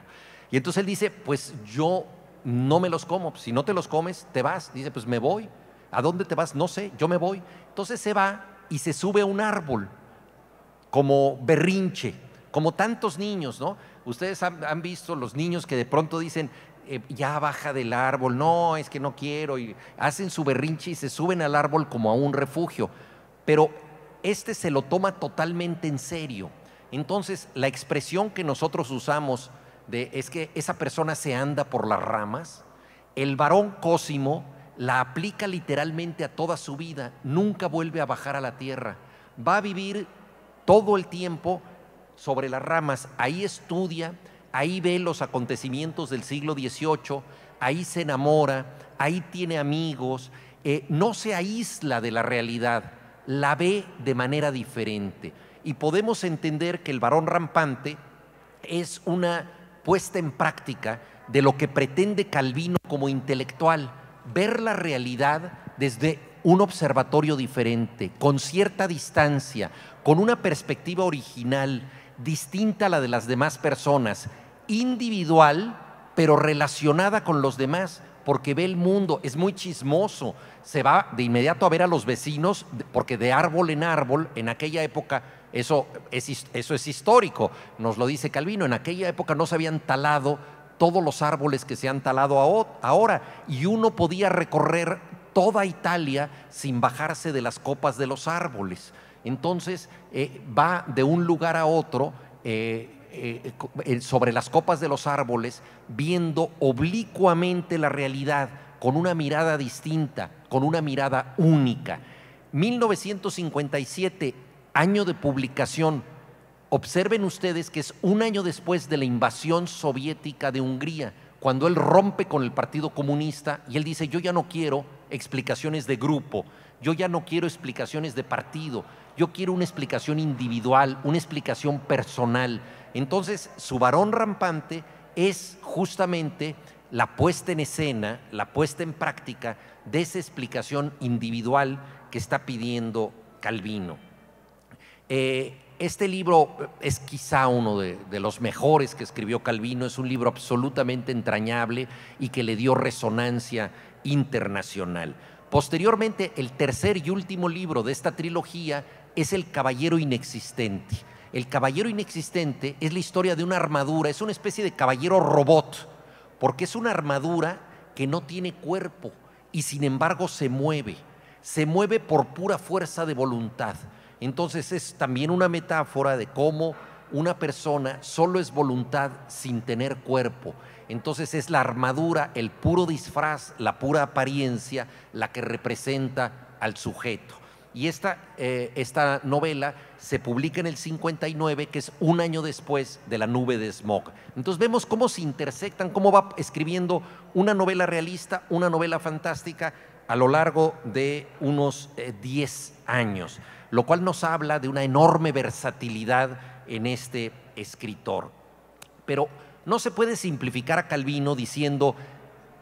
Y entonces él dice, pues yo no me los como, si no te los comes, te vas. Dice, pues me voy. ¿A dónde te vas? No sé, yo me voy. Entonces se va y se sube a un árbol, como berrinche, como tantos niños, ¿no? Ustedes han, visto los niños que de pronto dicen, eh, ya baja del árbol, no, es que no quiero, y hacen su berrinche y se suben al árbol como a un refugio. Pero este se lo toma totalmente en serio. Entonces, la expresión que nosotros usamos de es que esa persona se anda por las ramas, el varón Cosimo la aplica literalmente a toda su vida, nunca vuelve a bajar a la tierra, va a vivir todo el tiempo sobre las ramas, ahí estudia, ahí ve los acontecimientos del siglo XVIII, ahí se enamora, ahí tiene amigos, eh, no se aísla de la realidad, la ve de manera diferente. Y podemos entender que el varón rampante es una puesta en práctica de lo que pretende Calvino como intelectual, ver la realidad desde un observatorio diferente, con cierta distancia, con una perspectiva original, distinta a la de las demás personas, individual, pero relacionada con los demás, porque ve el mundo, es muy chismoso, se va de inmediato a ver a los vecinos, porque de árbol en árbol, en aquella época, eso es, eso es histórico, nos lo dice Calvino, en aquella época no se habían talado todos los árboles que se han talado ahora, y uno podía recorrer toda Italia sin bajarse de las copas de los árboles. Entonces eh, va de un lugar a otro. Eh, eh, sobre las copas de los árboles, viendo oblicuamente la realidad con una mirada distinta, con una mirada única. 1957, año de publicación. Observen ustedes que es un año después de la invasión soviética de Hungría, cuando él rompe con el Partido Comunista y él dice, yo ya no quiero explicaciones de grupo, yo ya no quiero explicaciones de partido, yo quiero una explicación individual, una explicación personal. Entonces, su varón rampante es justamente la puesta en escena, la puesta en práctica de esa explicación individual que está pidiendo Calvino. Eh, este libro es quizá uno de, de, los mejores que escribió Calvino, es un libro absolutamente entrañable y que le dio resonancia internacional. Posteriormente, el tercer y último libro de esta trilogía es El Caballero Inexistente. El caballero inexistente es la historia de una armadura, es una especie de caballero robot, porque es una armadura que no tiene cuerpo y sin embargo se mueve, se mueve por pura fuerza de voluntad. Entonces es también una metáfora de cómo una persona solo es voluntad sin tener cuerpo. Entonces es la armadura, el puro disfraz, la pura apariencia, la que representa al sujeto. Y esta, eh, esta novela se publica en el 59, que es un año después de La nube de smog. Entonces vemos cómo se intersectan, cómo va escribiendo una novela realista, una novela fantástica a lo largo de unos 10 eh, años, lo cual nos habla de una enorme versatilidad en este escritor. Pero no se puede simplificar a Calvino diciendo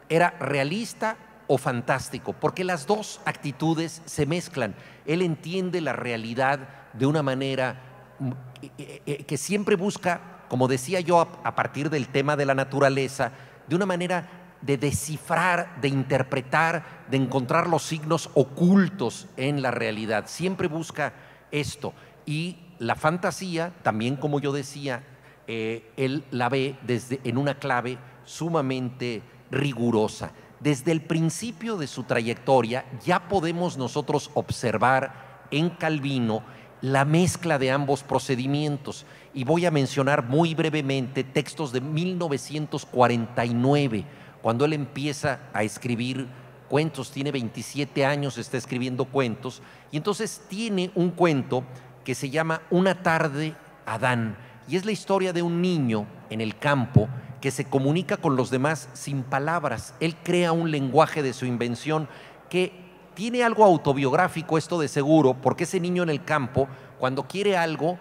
era realista o fantástico, porque las dos actitudes se mezclan. Él entiende la realidad de una manera mm, eh, eh, que siempre busca, como decía yo a partir del tema de la naturaleza, de una manera de descifrar, de interpretar, de encontrar los signos ocultos en la realidad. Siempre busca esto. Y la fantasía, también como yo decía, eh, él la ve desde, en una clave sumamente rigurosa. Desde el principio de su trayectoria ya podemos nosotros observar en Calvino la mezcla de ambos procedimientos. Y voy a mencionar muy brevemente textos de 1949, cuando él empieza a escribir cuentos, tiene 27 años, está escribiendo cuentos, y entonces tiene un cuento que se llama Una tarde Adán. Y es la historia de un niño en el campo que se comunica con los demás sin palabras. Él crea un lenguaje de su invención que tiene algo autobiográfico, esto de seguro, porque ese niño en el campo, cuando quiere algo,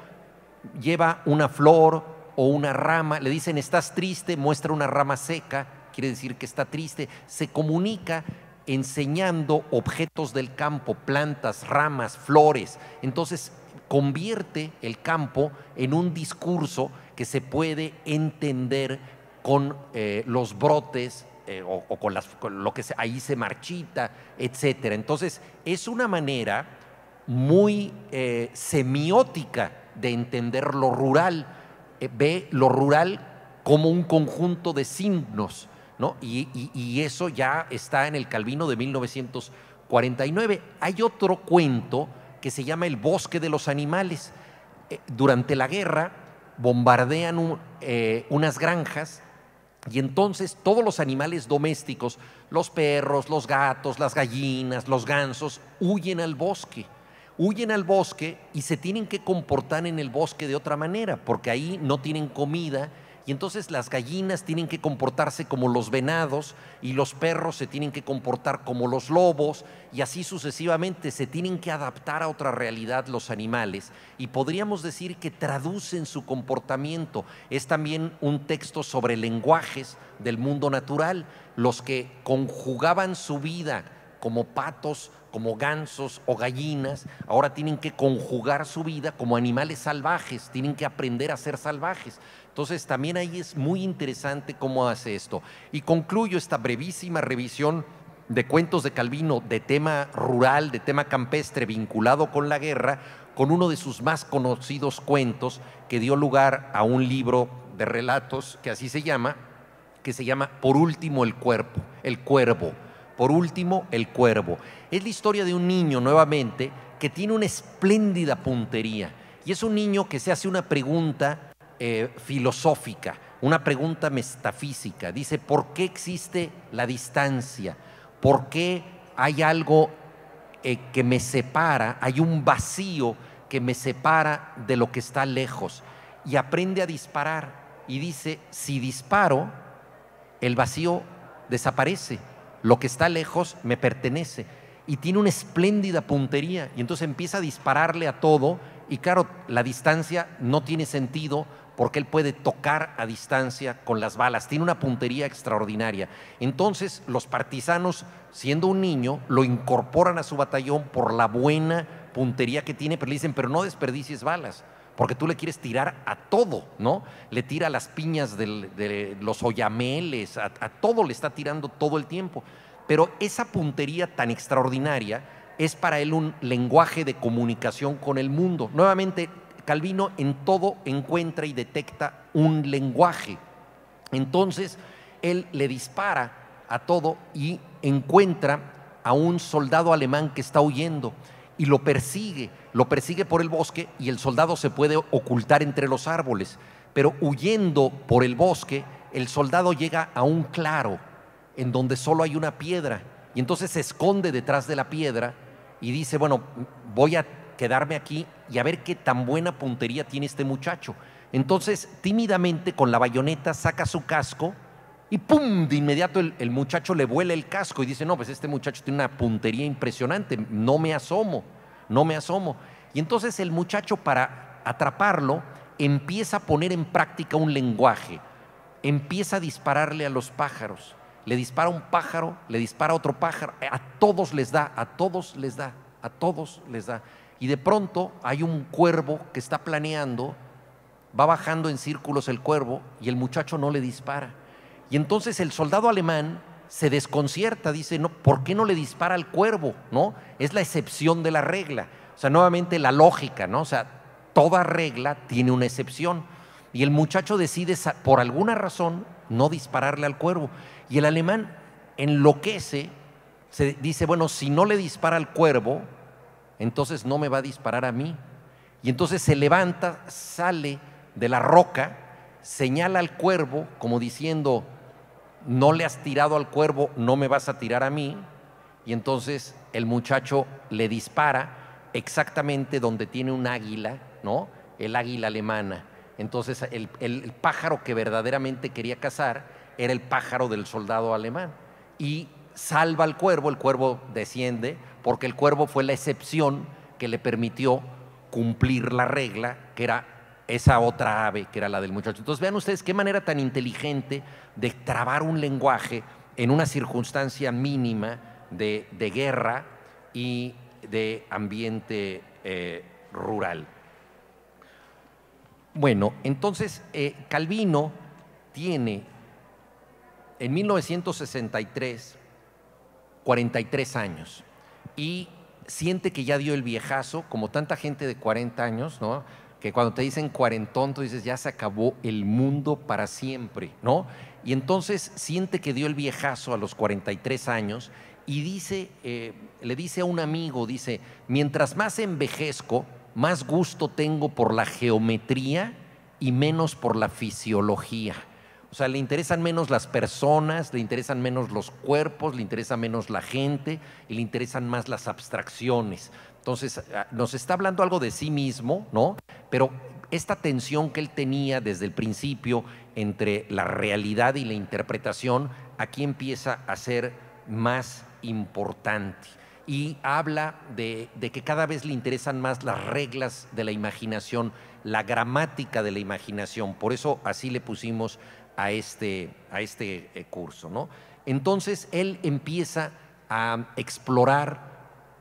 lleva una flor o una rama, le dicen, estás triste, muestra una rama seca, quiere decir que está triste, se comunica enseñando objetos del campo, plantas, ramas, flores. Entonces convierte el campo en un discurso que se puede entender con eh, los brotes eh, o, con, lo que ahí se marchita, etc. Entonces, es una manera muy eh, semiótica de entender lo rural. ve lo rural como un conjunto de signos, ¿no? Y eso ya está en el Calvino de 1949. Hay otro cuento que se llama El bosque de los animales. Eh, durante la guerra bombardean eh, unas granjas y entonces todos los animales domésticos, los perros, los gatos, las gallinas, los gansos, huyen al bosque. Huyen al bosque y se tienen que comportar en el bosque de otra manera, porque ahí no tienen comida y entonces las gallinas tienen que comportarse como los venados y los perros se tienen que comportar como los lobos y así sucesivamente se tienen que adaptar a otra realidad los animales y podríamos decir que traducen su comportamiento. Es también un texto sobre lenguajes del mundo natural, los que conjugaban su vida como patos, como gansos o gallinas, ahora tienen que conjugar su vida como animales salvajes, tienen que aprender a ser salvajes. Entonces también ahí es muy interesante cómo hace esto. Y concluyo esta brevísima revisión de cuentos de Calvino de tema rural, de tema campestre vinculado con la guerra, con uno de sus más conocidos cuentos que dio lugar a un libro de relatos que así se llama, que se llama Por último el cuerpo, el cuervo. Por último el cuervo. Es la historia de un niño nuevamente que tiene una espléndida puntería y es un niño que se hace una pregunta eh, filosófica, una pregunta metafísica. Dice, ¿por qué existe la distancia? ¿Por qué hay algo eh, que me separa? Hay un vacío que me separa de lo que está lejos. Y aprende a disparar. Y dice, si disparo, el vacío desaparece. Lo que está lejos me pertenece. Y tiene una espléndida puntería. Y entonces empieza a dispararle a todo. Y claro, la distancia no tiene sentido porque él puede tocar a distancia con las balas, tiene una puntería extraordinaria. Entonces los partisanos, siendo un niño, lo incorporan a su batallón por la buena puntería que tiene, pero le dicen, pero no desperdicies balas, porque tú le quieres tirar a todo, ¿no? Le tira las piñas de los oyameles, a todo le está tirando todo el tiempo. Pero esa puntería tan extraordinaria es para él un lenguaje de comunicación con el mundo. Nuevamente, Calvino en todo encuentra y detecta un lenguaje. Entonces, él le dispara a todo y encuentra a un soldado alemán que está huyendo y lo persigue, lo persigue por el bosque y el soldado se puede ocultar entre los árboles, pero huyendo por el bosque, el soldado llega a un claro en donde solo hay una piedra y entonces se esconde detrás de la piedra y dice, bueno, voy a quedarme aquí y a ver qué tan buena puntería tiene este muchacho. Entonces, tímidamente con la bayoneta saca su casco y ¡pum! De inmediato el, muchacho le vuela el casco y dice, no, pues este muchacho tiene una puntería impresionante, no me asomo, no me asomo. Y entonces el muchacho para atraparlo empieza a poner en práctica un lenguaje, empieza a dispararle a los pájaros, le dispara un pájaro, le dispara otro pájaro, a todos les da, a todos les da, a todos les da. Y de pronto hay un cuervo que está planeando, va bajando en círculos el cuervo y el muchacho no le dispara y entonces el soldado alemán se desconcierta, dice, no, ¿por qué no le dispara al cuervo? ¿No? Es la excepción de la regla. O sea, nuevamente la lógica, ¿no? O sea, toda regla tiene una excepción. Y el muchacho decide, por alguna razón, no dispararle al cuervo. Y el alemán enloquece, se dice, bueno, si no le dispara al cuervo, entonces no me va a disparar a mí. Y entonces se levanta, sale de la roca, señala al cuervo como diciendo, no le has tirado al cuervo, no me vas a tirar a mí. Y entonces el muchacho le dispara exactamente donde tiene un águila, ¿no? El águila alemana. Entonces el, el, pájaro que verdaderamente quería cazar era el pájaro del soldado alemán. Y salva al cuervo, el cuervo desciende, porque el cuervo fue la excepción que le permitió cumplir la regla, que era esa otra ave que era la del muchacho. Entonces vean ustedes qué manera tan inteligente de trabar un lenguaje en una circunstancia mínima de, guerra y de ambiente eh, rural. Bueno, entonces eh, Calvino tiene en 1963 43 años y siente que ya dio el viejazo, como tanta gente de 40 años, ¿no? que cuando te dicen cuarentón, tú dices, ya se acabó el mundo para siempre, ¿no? Y entonces siente que dio el viejazo a los 43 años y dice, eh, le dice a un amigo, dice, mientras más envejezco, más gusto tengo por la geometría y menos por la fisiología. O sea, le interesan menos las personas, le interesan menos los cuerpos, le interesa menos la gente y le interesan más las abstracciones. Entonces, ah, nos está hablando algo de sí mismo, ¿no? Pero esta tensión que él tenía desde el principio entre la realidad y la interpretación, aquí empieza a ser más importante. Y habla de, que cada vez le interesan más las reglas de la imaginación, la gramática de la imaginación. Por eso así le pusimos a este, a este eh, curso. ¿no? Entonces él empieza a explorar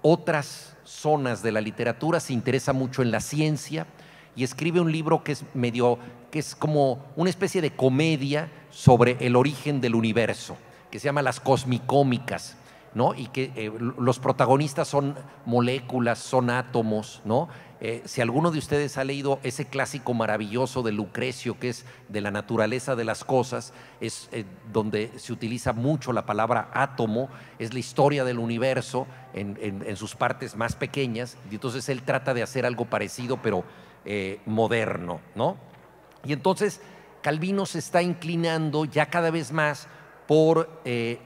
otras zonas de la literatura, se interesa mucho en la ciencia y escribe un libro que es medio, que es como una especie de comedia sobre el origen del universo, que se llama Las Cosmicómicas. ¿No? Y que eh, los protagonistas son moléculas, son átomos, ¿no? Eh, si alguno de ustedes ha leído ese clásico maravilloso de Lucrecio, que es de la naturaleza de las cosas, es eh, donde se utiliza mucho la palabra átomo, es la historia del universo en, sus partes más pequeñas, y entonces él trata de hacer algo parecido, pero moderno, ¿no? Y entonces Calvino se está inclinando ya cada vez más por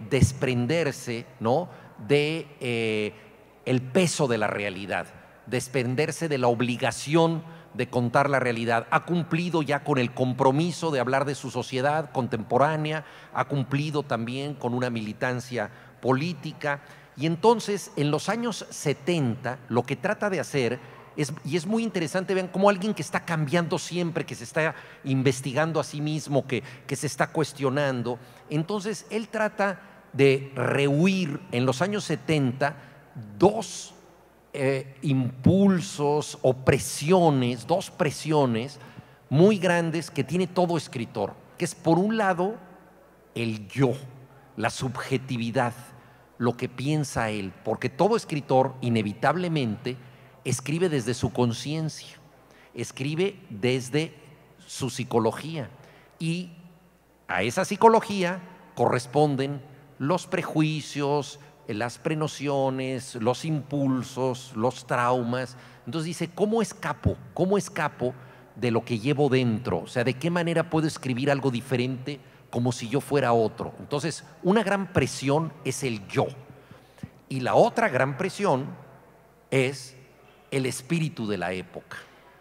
desprenderse, ¿no? De el peso de la realidad desprenderse de la obligación de contar la realidad. Ha cumplido ya con el compromiso de hablar de su sociedad contemporánea, ha cumplido también con una militancia política. Y entonces, en los años 70, lo que trata de hacer, y es muy interesante, vean, como alguien que está cambiando siempre, que se está investigando a sí mismo, que, que se está cuestionando, entonces él trata de rehuir en los años 70 dos eh, impulsos o presiones, dos presiones muy grandes que tiene todo escritor, que es por un lado el yo, la subjetividad, lo que piensa él, porque todo escritor inevitablemente escribe desde su conciencia. escribe desde su psicología y a esa psicología corresponden los prejuicios, las prenociones, los impulsos, los traumas. Entonces dice, ¿cómo escapo? ¿Cómo escapo de lo que llevo dentro? O sea, ¿de qué manera puedo escribir algo diferente como si yo fuera otro? Entonces, una gran presión es el yo. Y la otra gran presión es el espíritu de la época.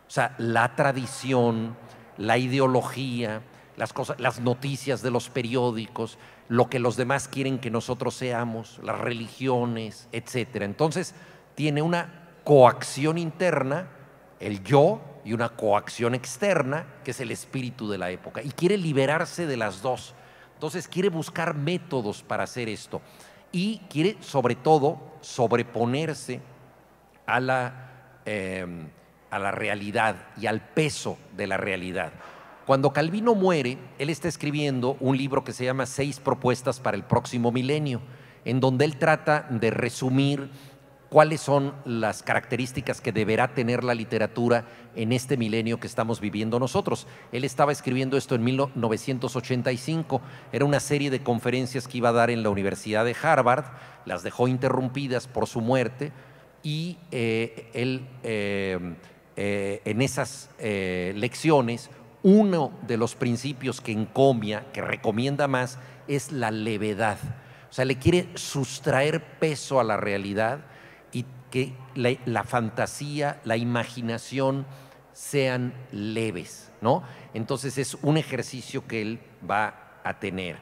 O sea, la tradición, la ideología, las, cosas, las noticias de los periódicos, lo que los demás quieren que nosotros seamos, las religiones, etc. Entonces, tiene una coacción interna, el yo, y una coacción externa, que es el espíritu de la época. Y quiere liberarse de las dos. Entonces, quiere buscar métodos para hacer esto. Y quiere, sobre todo, sobreponerse a la, em, a la realidad y al peso de la realidad. Cuando Calvino muere, él está escribiendo un libro que se llama Seis propuestas para el próximo milenio, en donde él trata de resumir cuáles son las características que deberá tener la literatura en este milenio que estamos viviendo nosotros. Él estaba escribiendo esto en 1985, era una serie de conferencias que iba a dar en la Universidad de Harvard, las dejó interrumpidas por su muerte y eh, él eh, eh, en esas lecciones uno de los principios que encomia, que recomienda más, es la levedad. O sea, le quiere sustraer peso a la realidad y que la, fantasía, la imaginación sean leves, ¿no? Entonces es un ejercicio que él va a tener.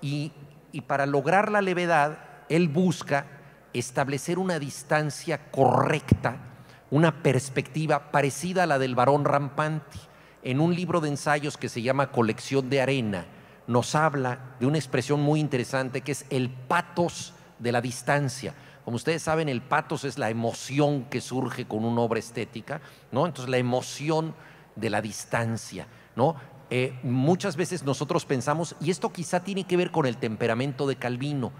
Y, y para lograr la levedad, él busca establecer una distancia correcta, una perspectiva parecida a la del varón rampante en un libro de ensayos que se llama Colección de Arena, nos habla de una expresión muy interesante que es el patos de la distancia. Como ustedes saben, el patos es la emoción que surge con una obra estética, ¿no? Entonces, la emoción de la distancia, ¿no? Eh, muchas veces nosotros pensamos, y esto quizá tiene que ver con el temperamento de Calvino,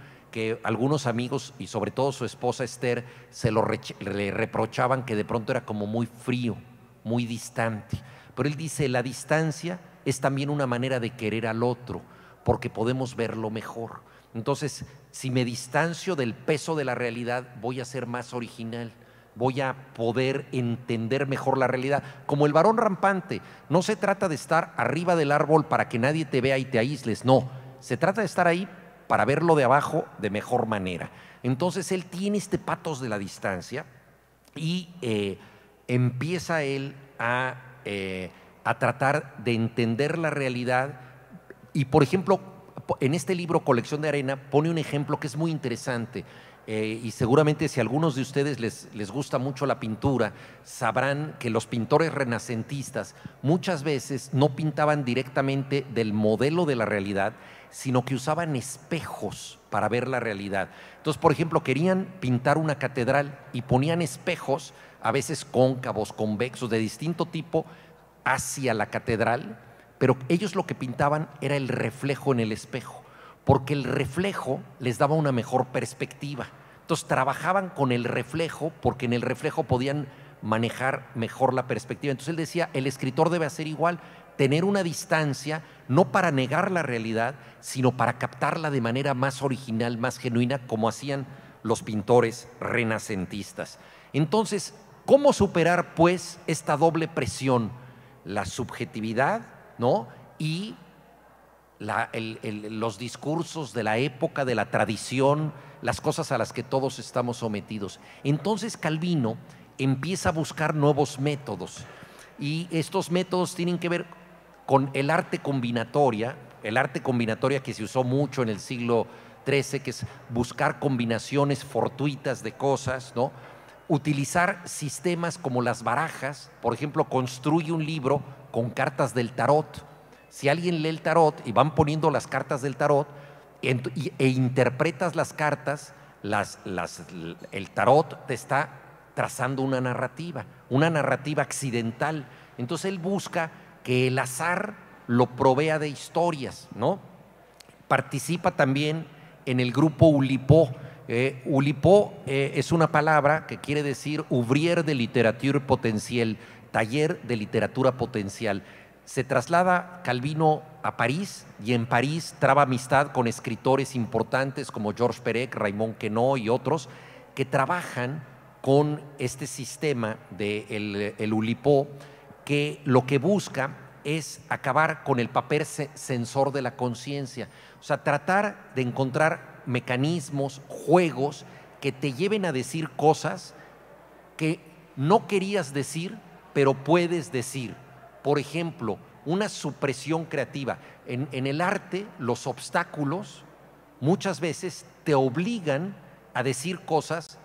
algunos amigos y sobre todo su esposa Esther se lo le reprochaban que de pronto era como muy frío, muy distante. Pero él dice, la distancia es también una manera de querer al otro, porque podemos verlo mejor. Entonces, si me distancio del peso de la realidad, voy a ser más original, voy a poder entender mejor la realidad. Como el varón rampante, no se trata de estar arriba del árbol para que nadie te vea y te aísles, no, se trata de estar ahí para verlo de abajo de mejor manera. Entonces, él tiene este patos de la distancia y eh, empieza él a eh, a tratar de entender la realidad. Y por ejemplo, en este libro Colección de Arena pone un ejemplo que es muy interesante. Eh, y seguramente si a algunos de ustedes les, les gusta mucho la pintura, sabrán que los pintores renacentistas muchas veces no pintaban directamente del modelo de la realidad, sino que usaban espejos para ver la realidad. Entonces, por ejemplo, querían pintar una catedral y ponían espejos a veces cóncavos, convexos, de distinto tipo, hacia la catedral, pero ellos lo que pintaban era el reflejo en el espejo, porque el reflejo les daba una mejor perspectiva. Entonces trabajaban con el reflejo porque en el reflejo podían manejar mejor la perspectiva. Entonces él decía, el escritor debe hacer igual, tener una distancia, no para negar la realidad, sino para captarla de manera más original, más genuina, como hacían los pintores renacentistas. Entonces, ¿Cómo superar, pues, esta doble presión? La subjetividad, ¿no? Y los discursos de la época, de la tradición, las cosas a las que todos estamos sometidos. Entonces Calvino empieza a buscar nuevos métodos y estos métodos tienen que ver con el arte combinatoria, el arte combinatoria que se usó mucho en el siglo XIII, que es buscar combinaciones fortuitas de cosas, ¿no? utilizar sistemas como las barajas, por ejemplo, construye un libro con cartas del tarot. Si alguien lee el tarot y van poniendo las cartas del tarot e interpretas las cartas, el tarot te está trazando una narrativa, una narrativa accidental. Entonces él busca que el azar lo provea de historias, ¿no? Participa también en el grupo Ulipó, eh, Ulipo eh, es una palabra que quiere decir ouvrier de literatura potencial, taller de literatura potencial. Se traslada Calvino a París y en París traba amistad con escritores importantes como Georges Perec, Raymond Queneau y otros que trabajan con este sistema de el, Ulipo que lo que busca es acabar con el papel sensor de la conciencia, o sea, tratar de encontrar mecanismos, juegos que te lleven a decir cosas que no querías decir, pero puedes decir. Por ejemplo, una supresión creativa. En, en el arte, los obstáculos muchas veces te obligan a decir cosas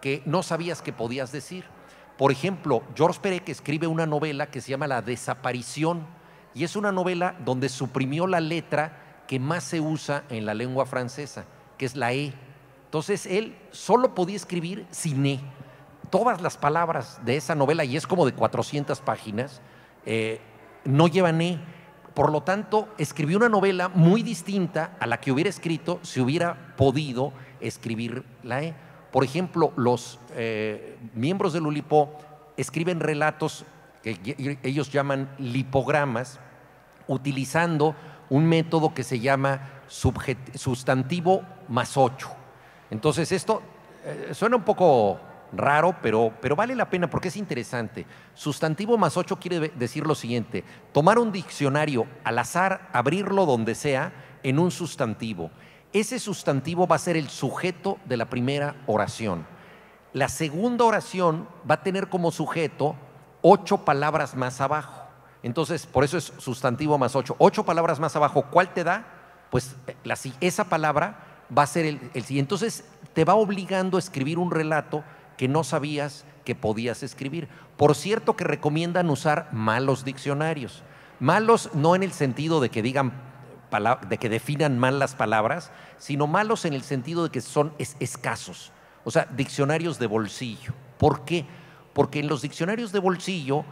que no sabías que podías decir. Por ejemplo, Georges Perec escribe una novela que se llama La desaparición y es una novela donde suprimió la letra que más se usa en la lengua francesa, que es la E. Entonces él solo podía escribir sin E. Todas las palabras de esa novela, y es como de 400 páginas, eh, no llevan E. Por lo tanto, escribió una novela muy distinta a la que hubiera escrito si hubiera podido escribir la E. Por ejemplo, los eh, miembros del Ulipo escriben relatos que ellos llaman lipogramas, utilizando un método que se llama sustantivo más ocho. Entonces, esto eh, suena un poco raro, pero, pero vale la pena porque es interesante. Sustantivo más ocho quiere decir lo siguiente, tomar un diccionario al azar, abrirlo donde sea, en un sustantivo ese sustantivo va a ser el sujeto de la primera oración. La segunda oración va a tener como sujeto ocho palabras más abajo. Entonces, por eso es sustantivo más ocho. Ocho palabras más abajo, ¿cuál te da? Pues eh, esa palabra va a ser el, el siguiente. Entonces, te va obligando a escribir un relato que no sabías que podías escribir. Por cierto que recomiendan usar malos diccionarios. Malos no en el sentido de que digan de que definan mal las palabras, sino malos en el sentido de que son escasos. O sea, diccionarios de bolsillo. ¿Por qué? Porque en los diccionarios de bolsillo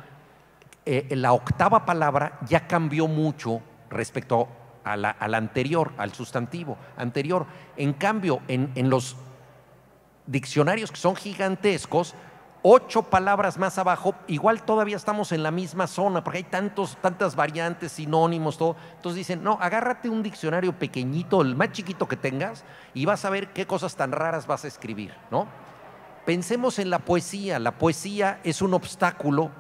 eh, la octava palabra ya cambió mucho respecto a la, anterior, al sustantivo anterior. En cambio, en los diccionarios que son gigantescos, ocho palabras más abajo, igual todavía estamos en la misma zona, porque hay tantos, tantas variantes, sinónimos, todo. Entonces dicen, no, agárrate un diccionario pequeñito, el más chiquito que tengas, y vas a ver qué cosas tan raras vas a escribir, ¿no? Pensemos en la poesía. La poesía es un obstáculo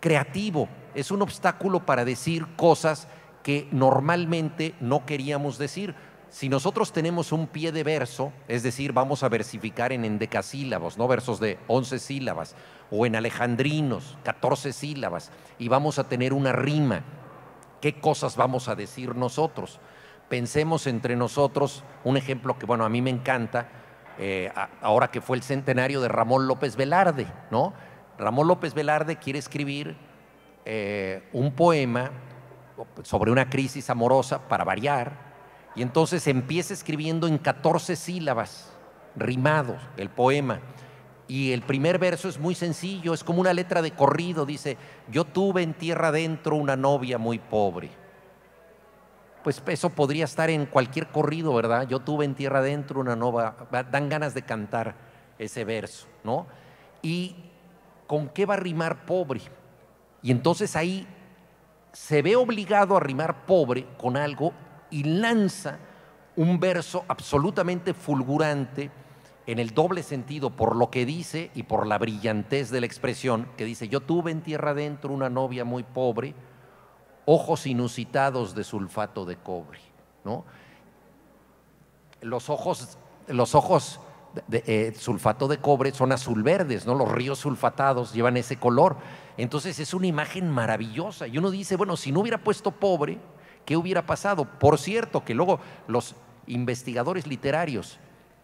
creativo, es un obstáculo para decir cosas que normalmente no queríamos decir. Si nosotros tenemos un pie de verso, es decir, vamos a versificar en endecasílabos, no versos de 11 sílabas, o en alejandrinos, 14 sílabas, y vamos a tener una rima, ¿qué cosas vamos a decir nosotros? Pensemos entre nosotros un ejemplo que, bueno, a mí me encanta, eh, ahora que fue el centenario de Ramón López Velarde, ¿no? Ramón López Velarde quiere escribir eh, un poema sobre una crisis amorosa, para variar, y entonces empieza escribiendo en 14 sílabas, rimados, el poema. Y el primer verso es muy sencillo, es como una letra de corrido, dice, yo tuve en tierra adentro una novia muy pobre. Pues eso podría estar en cualquier corrido, ¿verdad? Yo tuve en tierra adentro una novia, dan ganas de cantar ese verso, ¿no? ¿Y con qué va a rimar pobre? Y entonces ahí se ve obligado a rimar pobre con algo y lanza un verso absolutamente fulgurante en el doble sentido por lo que dice y por la brillantez de la expresión, que dice, yo tuve en tierra adentro una novia muy pobre, ojos inusitados de sulfato de cobre, ¿no? Los ojos, los ojos de, eh, sulfato de cobre son azul verdes, ¿no? Los ríos sulfatados llevan ese color. Entonces es una imagen maravillosa. Y uno dice, bueno, si no hubiera puesto pobre, ¿Qué hubiera pasado? Por cierto, que luego los investigadores literarios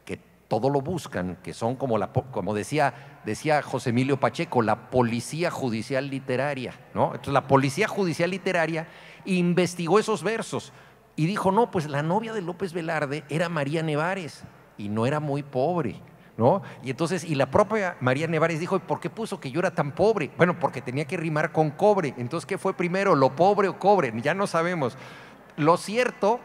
que todo lo buscan, que son como, la, como decía, decía José Emilio Pacheco, la policía judicial literaria, ¿no? Entonces la policía judicial literaria investigó esos versos y dijo, no, pues la novia de López Velarde era María Nevares y no era muy pobre. ¿No? Y entonces, y la propia María Nevares dijo, ¿por qué puso que yo era tan pobre? Bueno, porque tenía que rimar con cobre. Entonces, ¿qué fue primero, lo pobre o cobre? Ya no sabemos. Lo cierto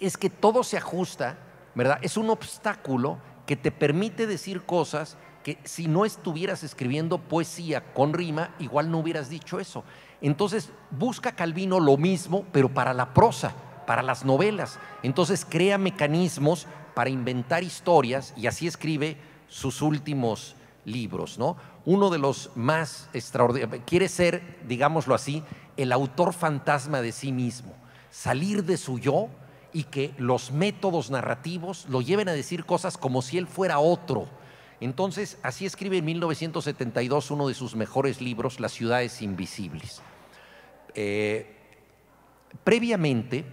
es que todo se ajusta, ¿verdad? Es un obstáculo que te permite decir cosas que si no estuvieras escribiendo poesía con rima, igual no hubieras dicho eso. Entonces busca Calvino lo mismo, pero para la prosa, para las novelas. Entonces crea mecanismos para inventar historias y así escribe sus últimos libros, ¿no? Uno de los más extraordinarios, quiere ser, digámoslo así, el autor fantasma de sí mismo, salir de su yo y que los métodos narrativos lo lleven a decir cosas como si él fuera otro. Entonces, así escribe en 1972 uno de sus mejores libros, Las ciudades invisibles. Eh, previamente,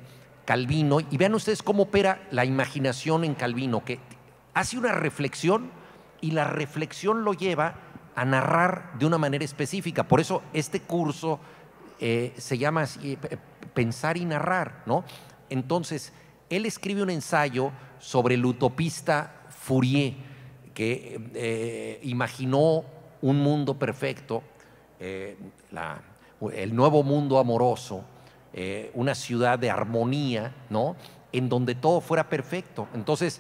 Calvino, y vean ustedes cómo opera la imaginación en Calvino, que hace una reflexión y la reflexión lo lleva a narrar de una manera específica. Por eso este curso eh, se llama así, eh, Pensar y Narrar, ¿no? Entonces, él escribe un ensayo sobre el utopista Fourier, que eh, imaginó un mundo perfecto, el nuevo mundo amoroso, una ciudad de armonía, ¿no? En donde todo fuera perfecto. Entonces,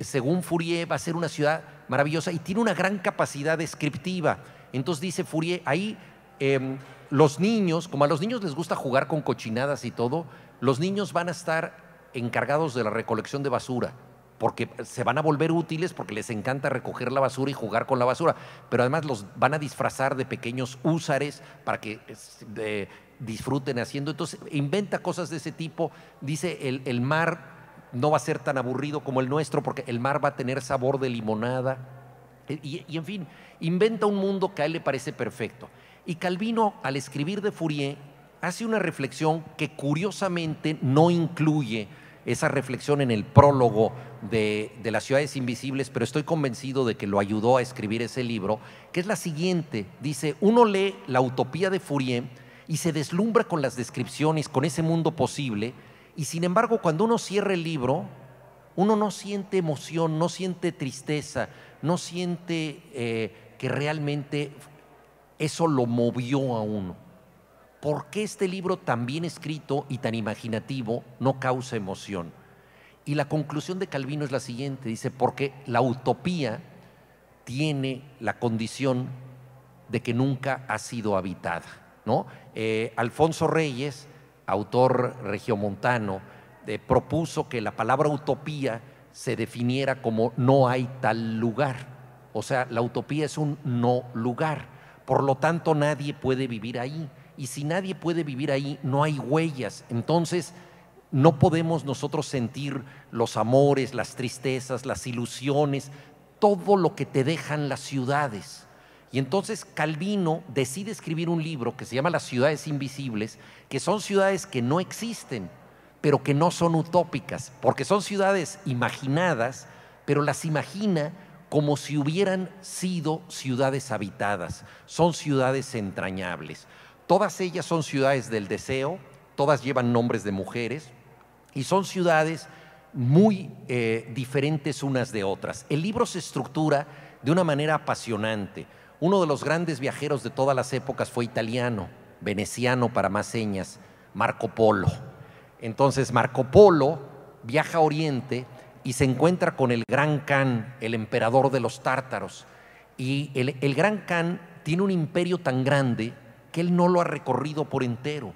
según Fourier, va a ser una ciudad maravillosa y tiene una gran capacidad descriptiva. Entonces dice Fourier, ahí em, los niños, como a los niños les gusta jugar con cochinadas y todo, los niños van a estar encargados de la recolección de basura, porque se van a volver útiles porque les encanta recoger la basura y jugar con la basura, pero además los van a disfrazar de pequeños húsares para que disfruten haciendo. Entonces inventa cosas de ese tipo, dice el, el mar no va a ser tan aburrido como el nuestro porque el mar va a tener sabor de limonada. Y, en fin, inventa un mundo que a él le parece perfecto. Y Calvino, al escribir de Fourier, hace una reflexión que curiosamente no incluye esa reflexión en el prólogo de, de, las ciudades invisibles, pero estoy convencido de que lo ayudó a escribir ese libro, que es la siguiente. Dice, uno lee la utopía de Fourier y se deslumbra con las descripciones, con ese mundo posible, y sin embargo, cuando uno cierra el libro, uno no siente emoción, no siente tristeza, no siente eh, que realmente eso lo movió a uno. ¿Por qué este libro tan bien escrito y tan imaginativo no causa emoción? Y la conclusión de Calvino es la siguiente, dice, porque la utopía tiene la condición de que nunca ha sido habitada. ¿No? Eh, Alfonso Reyes autor regiomontano, eh, propuso que la palabra utopía se definiera como no hay tal lugar. O sea, la utopía es un no lugar. Por lo tanto, nadie puede vivir ahí. Y si nadie puede vivir ahí, no hay huellas. Entonces, no podemos nosotros sentir los amores, las tristezas, las ilusiones, todo lo que te dejan las ciudades. Y entonces Calvino decide escribir un libro que se llama Las ciudades invisibles, que son ciudades que no existen, pero que no son utópicas, porque son ciudades imaginadas, pero las imagina como si hubieran sido ciudades habitadas, son ciudades entrañables. Todas ellas son ciudades del deseo, todas llevan nombres de mujeres y son ciudades muy eh, diferentes unas de otras. El libro se estructura de una manera apasionante. Uno de los grandes viajeros de todas las épocas fue italiano, veneciano para más señas, Marco Polo. Entonces Marco Polo viaja a Oriente y se encuentra con el gran Khan, el emperador de los tártaros. Y el, el gran Khan tiene un imperio tan grande que él no lo ha recorrido por entero.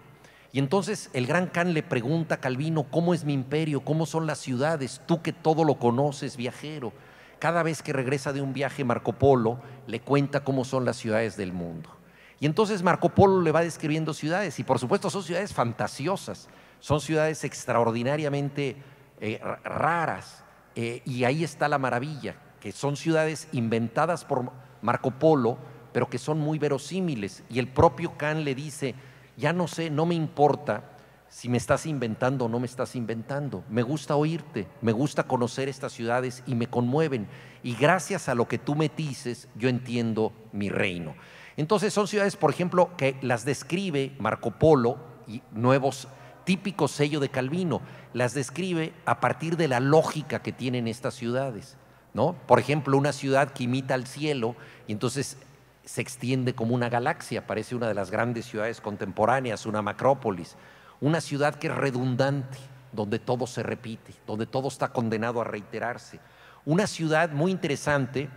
Y entonces el gran Khan le pregunta a Calvino, ¿cómo es mi imperio? ¿Cómo son las ciudades? Tú que todo lo conoces, viajero. Cada vez que regresa de un viaje Marco Polo, le cuenta cómo son las ciudades del mundo. Y entonces Marco Polo le va describiendo ciudades, y por supuesto son ciudades fantasiosas, son ciudades extraordinariamente eh, raras, eh, y ahí está la maravilla, que son ciudades inventadas por Marco Polo, pero que son muy verosímiles. Y el propio Kant le dice, ya no sé, no me importa si me estás inventando o no me estás inventando. Me gusta oírte, me gusta conocer estas ciudades y me conmueven. Y gracias a lo que tú me dices, yo entiendo mi reino. Entonces son ciudades, por ejemplo, que las describe Marco Polo y nuevos típicos sello de Calvino, las describe a partir de la lógica que tienen estas ciudades. ¿no? Por ejemplo, una ciudad que imita al cielo y entonces se extiende como una galaxia, parece una de las grandes ciudades contemporáneas, una macrópolis una ciudad que es redundante, donde todo se repite, donde todo está condenado a reiterarse. Una ciudad muy interesante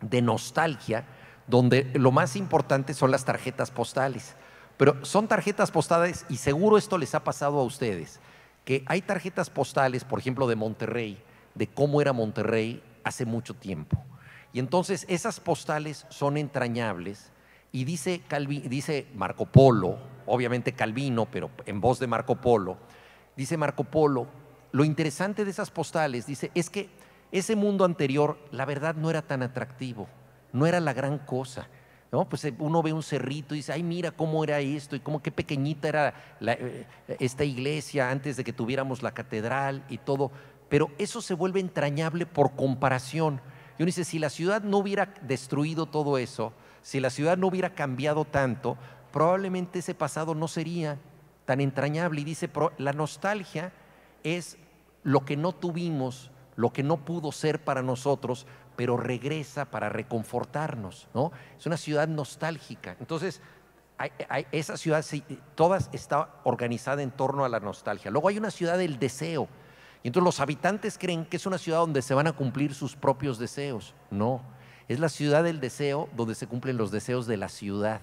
de nostalgia, donde lo más importante son las tarjetas postales. Pero son tarjetas postales y seguro esto les ha pasado a ustedes, que hay tarjetas postales, por ejemplo, de Monterrey, de cómo era Monterrey hace mucho tiempo. Y entonces esas postales son entrañables y dice, dice Marco Polo, obviamente Calvino, pero en voz de Marco Polo, dice Marco Polo, lo interesante de esas postales, dice, es que ese mundo anterior, la verdad, no era tan atractivo, no era la gran cosa. ¿no? Pues eh, uno ve un cerrito y dice, ay, mira cómo era esto y cómo qué pequeñita era eh, esta iglesia antes de que tuviéramos la catedral y todo. Pero eso se vuelve entrañable por comparación. Y uno dice, si la ciudad no hubiera destruido todo eso, si la ciudad no hubiera cambiado tanto, probablemente ese pasado no sería tan entrañable. Y dice, la nostalgia es lo que no tuvimos, lo que no pudo ser para nosotros, pero regresa para reconfortarnos, ¿no? Es una ciudad nostálgica. Entonces, esa ciudad, toda está organizada en torno a la nostalgia. Luego hay una ciudad del deseo. Y entonces los habitantes creen que es una ciudad donde se van a cumplir sus propios deseos. No, es la ciudad del deseo donde se cumplen los deseos de la ciudad.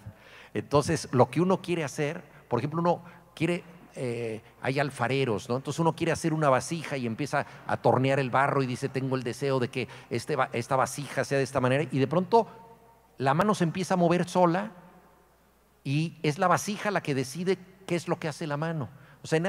Entonces, lo que uno quiere hacer, por ejemplo, uno quiere eh, hay alfareros, ¿no? Entonces uno quiere hacer una vasija y empieza a tornear el barro y dice, tengo el deseo de que este, esta vasija sea de esta manera, y de pronto la mano se empieza a mover sola y es la vasija la que decide qué es lo que hace la mano. O sea,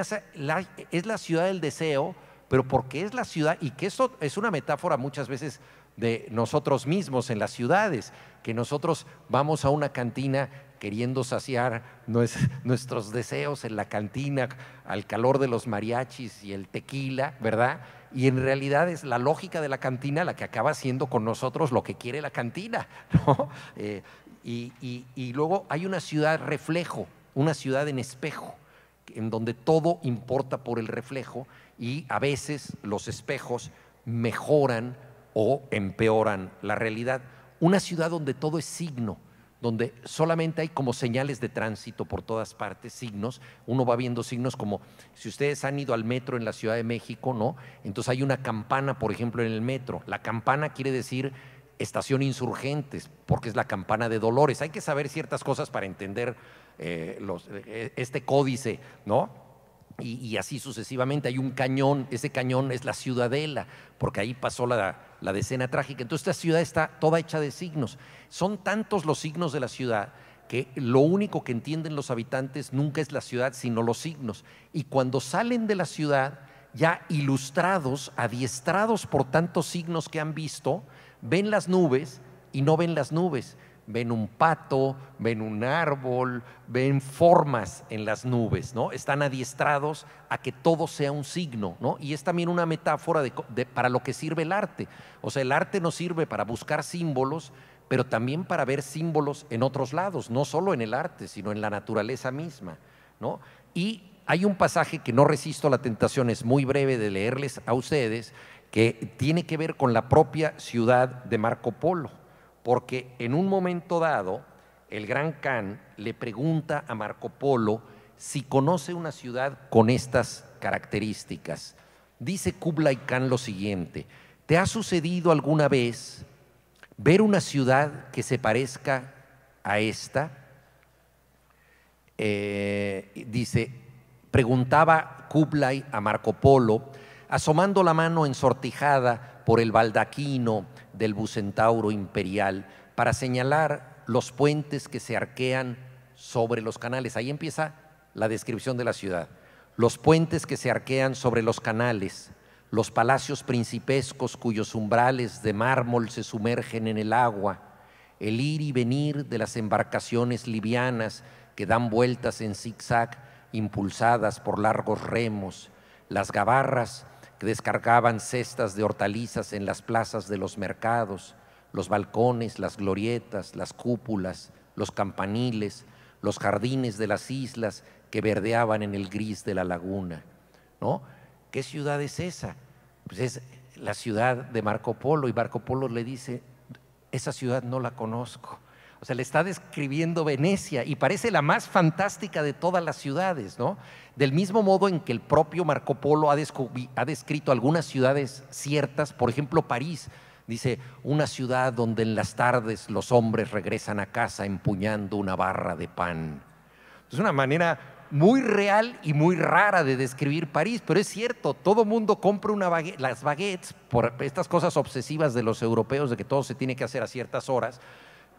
es la ciudad del deseo, pero porque es la ciudad, y que eso es una metáfora muchas veces de nosotros mismos en las ciudades, que nosotros vamos a una cantina queriendo saciar nuestros deseos en la cantina al calor de los mariachis y el tequila, ¿verdad? Y en realidad es la lógica de la cantina la que acaba haciendo con nosotros lo que quiere la cantina, ¿no? Eh, y, luego hay una ciudad reflejo, una ciudad en espejo, en donde todo importa por el reflejo y a veces los espejos mejoran o empeoran la realidad. Una ciudad donde todo es signo, donde solamente hay como señales de tránsito por todas partes, signos. Uno va viendo signos como si ustedes han ido al metro en la Ciudad de México, ¿no? Entonces hay una campana, por ejemplo, en el metro. La campana quiere decir estación insurgentes, porque es la campana de Dolores. Hay que saber ciertas cosas para entender eh, eh, este códice, ¿no? Y, así sucesivamente. Hay un cañón, ese cañón es la ciudadela, porque ahí pasó la, la decena trágica. Entonces esta ciudad está toda hecha de signos. Son tantos los signos de la ciudad que lo único que entienden los habitantes nunca es la ciudad, sino los signos. Y cuando salen de la ciudad, ya ilustrados, adiestrados por tantos signos que han visto, ven las nubes y no ven las nubes, ven un pato, ven un árbol, ven formas en las nubes, ¿no? Están adiestrados a que todo sea un signo, ¿no? Y es también una metáfora para lo que sirve el arte. O sea, el arte nos sirve para buscar símbolos, pero también para ver símbolos en otros lados, no solo en el arte, sino en la naturaleza misma, ¿no? Y hay un pasaje que no resisto a la tentación, es muy breve de leerles a ustedes, que tiene que ver con la propia ciudad de Marco Polo porque en un momento dado el gran Khan le pregunta a Marco Polo si conoce una ciudad con estas características. Dice Kublai Khan lo siguiente, ¿te ha sucedido alguna vez ver una ciudad que se parezca a esta? Eh, dice, preguntaba Kublai a Marco Polo, asomando la mano ensortijada por el baldaquino del bucentauro imperial para señalar los puentes que se arquean sobre los canales. Ahí empieza la descripción de la ciudad. Los puentes que se arquean sobre los canales, los palacios principescos cuyos umbrales de mármol se sumergen en el agua, el ir y venir de las embarcaciones livianas que dan vueltas en zigzag impulsadas por largos remos, las gabarras que descargaban cestas de hortalizas en las plazas de los mercados, los balcones, las glorietas, las cúpulas, los campaniles, los jardines de las islas que verdeaban en el gris de la laguna. ¿No? ¿Qué ciudad es esa? Pues es la ciudad de Marco Polo y Marco Polo le dice, esa ciudad no la conozco. O sea, le está describiendo Venecia y parece la más fantástica de todas las ciudades, ¿no? Del mismo modo en que el propio Marco Polo ha, descrito algunas ciudades ciertas, por ejemplo París. Dice, una ciudad donde en las tardes los hombres regresan a casa empuñando una barra de pan. Es una manera muy real y muy rara de describir París, pero es cierto, todo mundo compra una baguette, las baguettes por estas cosas obsesivas de los europeos de que todo se tiene que hacer a ciertas horas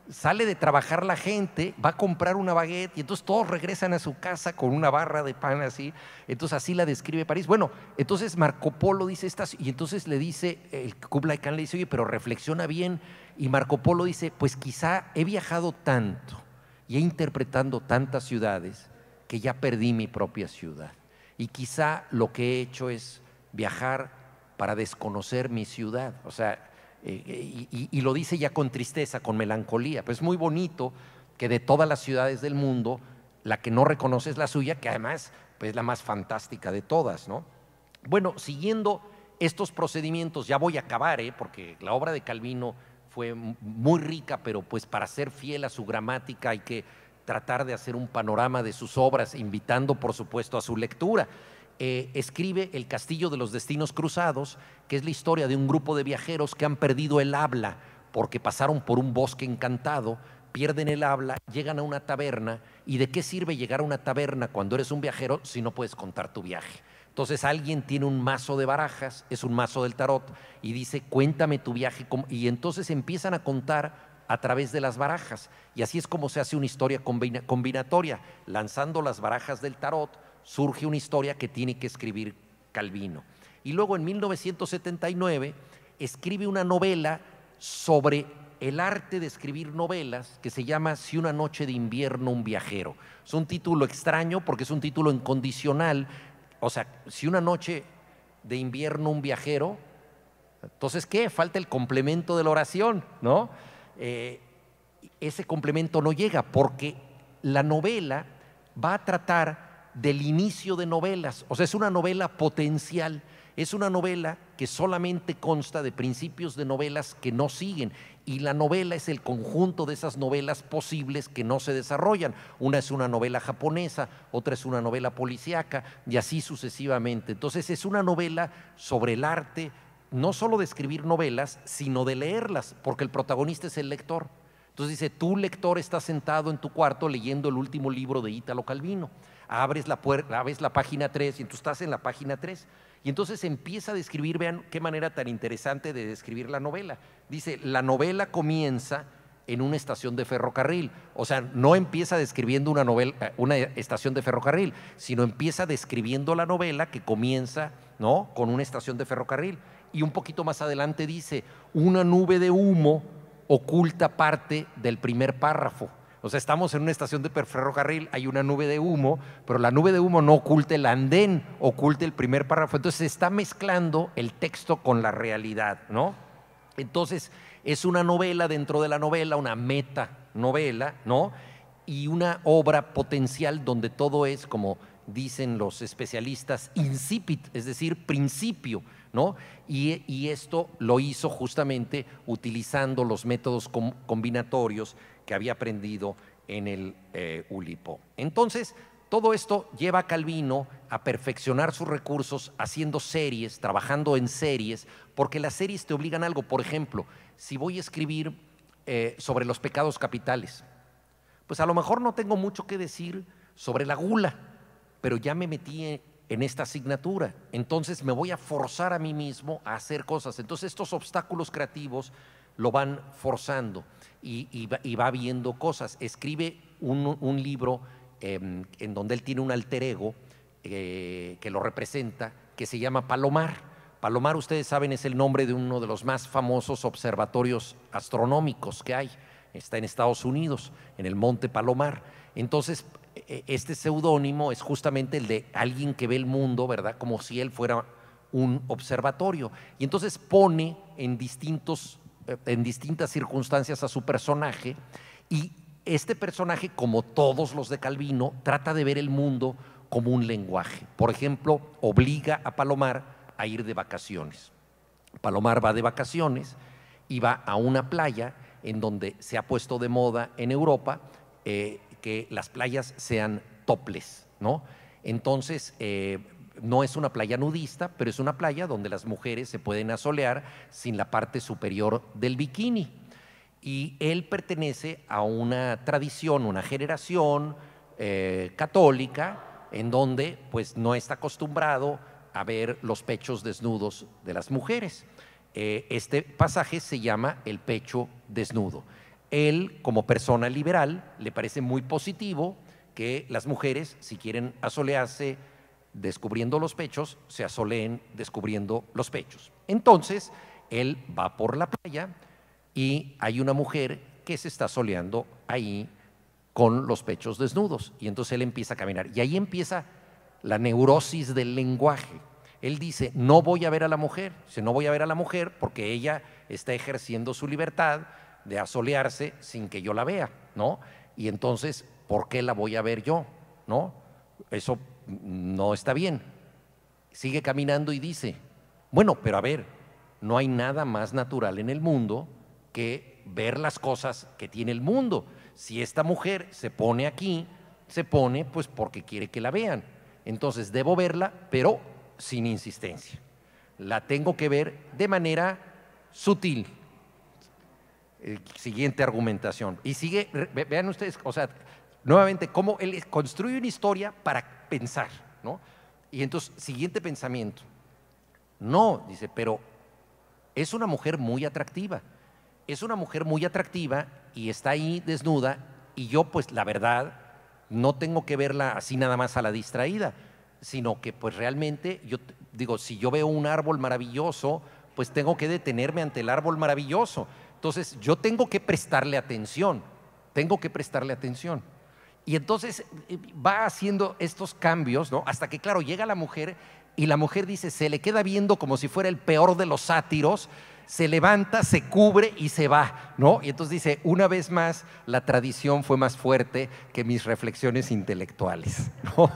sale de trabajar la gente, va a comprar una baguette y entonces todos regresan a su casa con una barra de pan así. Entonces así la describe París. Bueno, entonces Marco Polo dice estas y entonces le dice, el Kublai Khan le dice, oye, pero reflexiona bien. Y Marco Polo dice, pues quizá he viajado tanto y he interpretado tantas ciudades que ya perdí mi propia ciudad. Y quizá lo que he hecho es viajar para desconocer mi ciudad. O sea, eh, y, lo dice ya con tristeza, con melancolía. Pues es muy bonito que de todas las ciudades del mundo, la que no reconoce es la suya, que además pues, es la más fantástica de todas. ¿no? Bueno, siguiendo estos procedimientos, ya voy a acabar, ¿eh? porque la obra de Calvino fue muy rica, pero pues para ser fiel a su gramática hay que tratar de hacer un panorama de sus obras, invitando por supuesto a su lectura. Eh, escribe El Castillo de los Destinos Cruzados, que es la historia de un grupo de viajeros que han perdido el habla porque pasaron por un bosque encantado, pierden el habla, llegan a una taberna, y de qué sirve llegar a una taberna cuando eres un viajero si no puedes contar tu viaje. Entonces alguien tiene un mazo de barajas, es un mazo del tarot, y dice, cuéntame tu viaje, y entonces empiezan a contar a través de las barajas. Y así es como se hace una historia combinatoria, lanzando las barajas del tarot surge una historia que tiene que escribir Calvino. Y luego en 1979 escribe una novela sobre el arte de escribir novelas que se llama Si una noche de invierno un viajero. Es un título extraño porque es un título incondicional. O sea, si una noche de invierno un viajero, entonces ¿qué? Falta el complemento de la oración, ¿no? Eh, ese complemento no llega porque la novela va a tratar del inicio de novelas. O sea, es una novela potencial. Es una novela que solamente consta de principios de novelas que no siguen. Y la novela es el conjunto de esas novelas posibles que no se desarrollan. Una es una novela japonesa, otra es una novela policíaca y así sucesivamente. Entonces es una novela sobre el arte, no solo de escribir novelas, sino de leerlas, porque el protagonista es el lector. Entonces dice, tú lector estás sentado en tu cuarto leyendo el último libro de Ítalo Calvino abres la, puerta, abres la página 3 y tú estás en la página 3. Y entonces empieza a describir, vean qué manera tan interesante de describir la novela. Dice, la novela comienza en una estación de ferrocarril. O sea, no empieza describiendo una, novela, eh, una estación de ferrocarril, sino empieza describiendo la novela que comienza ¿no? con una estación de ferrocarril. Y un poquito más adelante dice, una nube de humo oculta parte del primer párrafo. O sea, estamos en una estación de ferrocarril, hay una nube de humo, pero la nube de humo no oculta el andén, oculta el primer párrafo. Entonces se está mezclando el texto con la realidad, ¿no? Entonces es una novela dentro de la novela, una meta novela, ¿no? Y una obra potencial donde todo es, como dicen los especialistas, incipit, es decir, principio, ¿no? Y, y esto lo hizo justamente utilizando los métodos combinatorios que había aprendido en el eh, Ulipo. Entonces, todo esto lleva a Calvino a perfeccionar sus recursos haciendo series, trabajando en series, porque las series te obligan a algo. Por ejemplo, si voy a escribir eh, sobre los pecados capitales, pues a lo mejor no tengo mucho que decir sobre la gula, pero ya me metí en esta asignatura. Entonces me voy a forzar a mí mismo a hacer cosas. Entonces estos obstáculos creativos lo van forzando y, va, viendo cosas. Escribe un, libro em, en donde él tiene un alter ego eh, que lo representa, que se llama Palomar. Palomar, ustedes saben, es el nombre de uno de los más famosos observatorios astronómicos que hay. Está en Estados Unidos, en el Monte Palomar. Entonces, e, este seudónimo es justamente el de alguien que ve el mundo, ¿verdad? Como si él fuera un observatorio. Y entonces pone en distintos en distintas circunstancias a su personaje y este personaje, como todos los de Calvino, trata de ver el mundo como un lenguaje. Por ejemplo, obliga a Palomar a ir de vacaciones. Palomar va de vacaciones y va a una playa en donde se ha puesto de moda en Europa eh, que las playas sean toples, ¿no? Entonces, eh, no es una playa nudista, pero es una playa donde las mujeres se pueden asolear sin la parte superior del bikini. Y él pertenece a una tradición, una generación eh, católica, en donde pues no está acostumbrado a ver los pechos desnudos de las mujeres. Eh, este pasaje se llama el pecho desnudo. Él, como persona liberal, le parece muy positivo que las mujeres, si quieren asolearse descubriendo los pechos, se asoleen descubriendo los pechos. Entonces, él va por la playa y hay una mujer que se está soleando ahí con los pechos desnudos. Y entonces él empieza a caminar. Y ahí empieza la neurosis del lenguaje. Él dice, no voy a ver a la mujer, dice, no voy a ver a la mujer porque ella está ejerciendo su libertad de asolearse sin que yo la vea, ¿no? Y entonces, ¿por qué la voy a ver yo? ¿No? Eso no está bien. Sigue caminando y dice, bueno, pero a ver, no hay nada más natural en el mundo que ver las cosas que tiene el mundo. Si esta mujer se pone aquí, se pone pues porque quiere que la vean. Entonces debo verla, pero sin insistencia. La tengo que ver de manera sutil. siguiente argumentación. Y sigue, vean ustedes, o sea, nuevamente, cómo él construye una historia para pensar, ¿no? Y entonces, siguiente pensamiento. No, dice, pero es una mujer muy atractiva. Es una mujer muy atractiva y está ahí desnuda y yo, pues, la verdad, no tengo que verla así nada más a la distraída sino que pues realmente yo digo, si yo veo un árbol maravilloso, pues tengo que detenerme ante el árbol maravilloso. Entonces yo tengo que prestarle atención, tengo que prestarle atención. Y entonces eh, va haciendo estos cambios, ¿no? Hasta que, claro, llega la mujer y la mujer dice, se le queda viendo como si fuera el peor de los sátiros, se levanta, se cubre y se va, ¿no? Y entonces dice, una vez más, la tradición fue más fuerte que mis reflexiones intelectuales.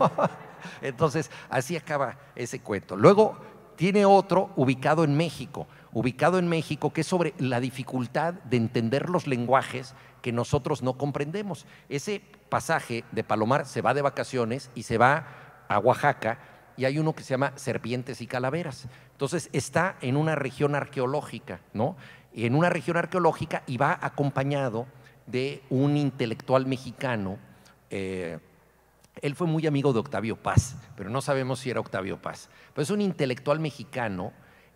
Entonces, así acaba ese cuento. Luego tiene otro ubicado en México, ubicado en México, que es sobre la dificultad de entender los lenguajes que nosotros no comprendemos. Ese pasaje de Palomar se va de vacaciones y se va a Oaxaca y hay uno que se llama Serpientes y Calaveras. Entonces está en una región arqueológica, ¿no? En una región arqueológica y va acompañado de un intelectual mexicano, eh, él fue muy amigo de Octavio Paz, pero no sabemos si era Octavio Paz. Pero es un intelectual mexicano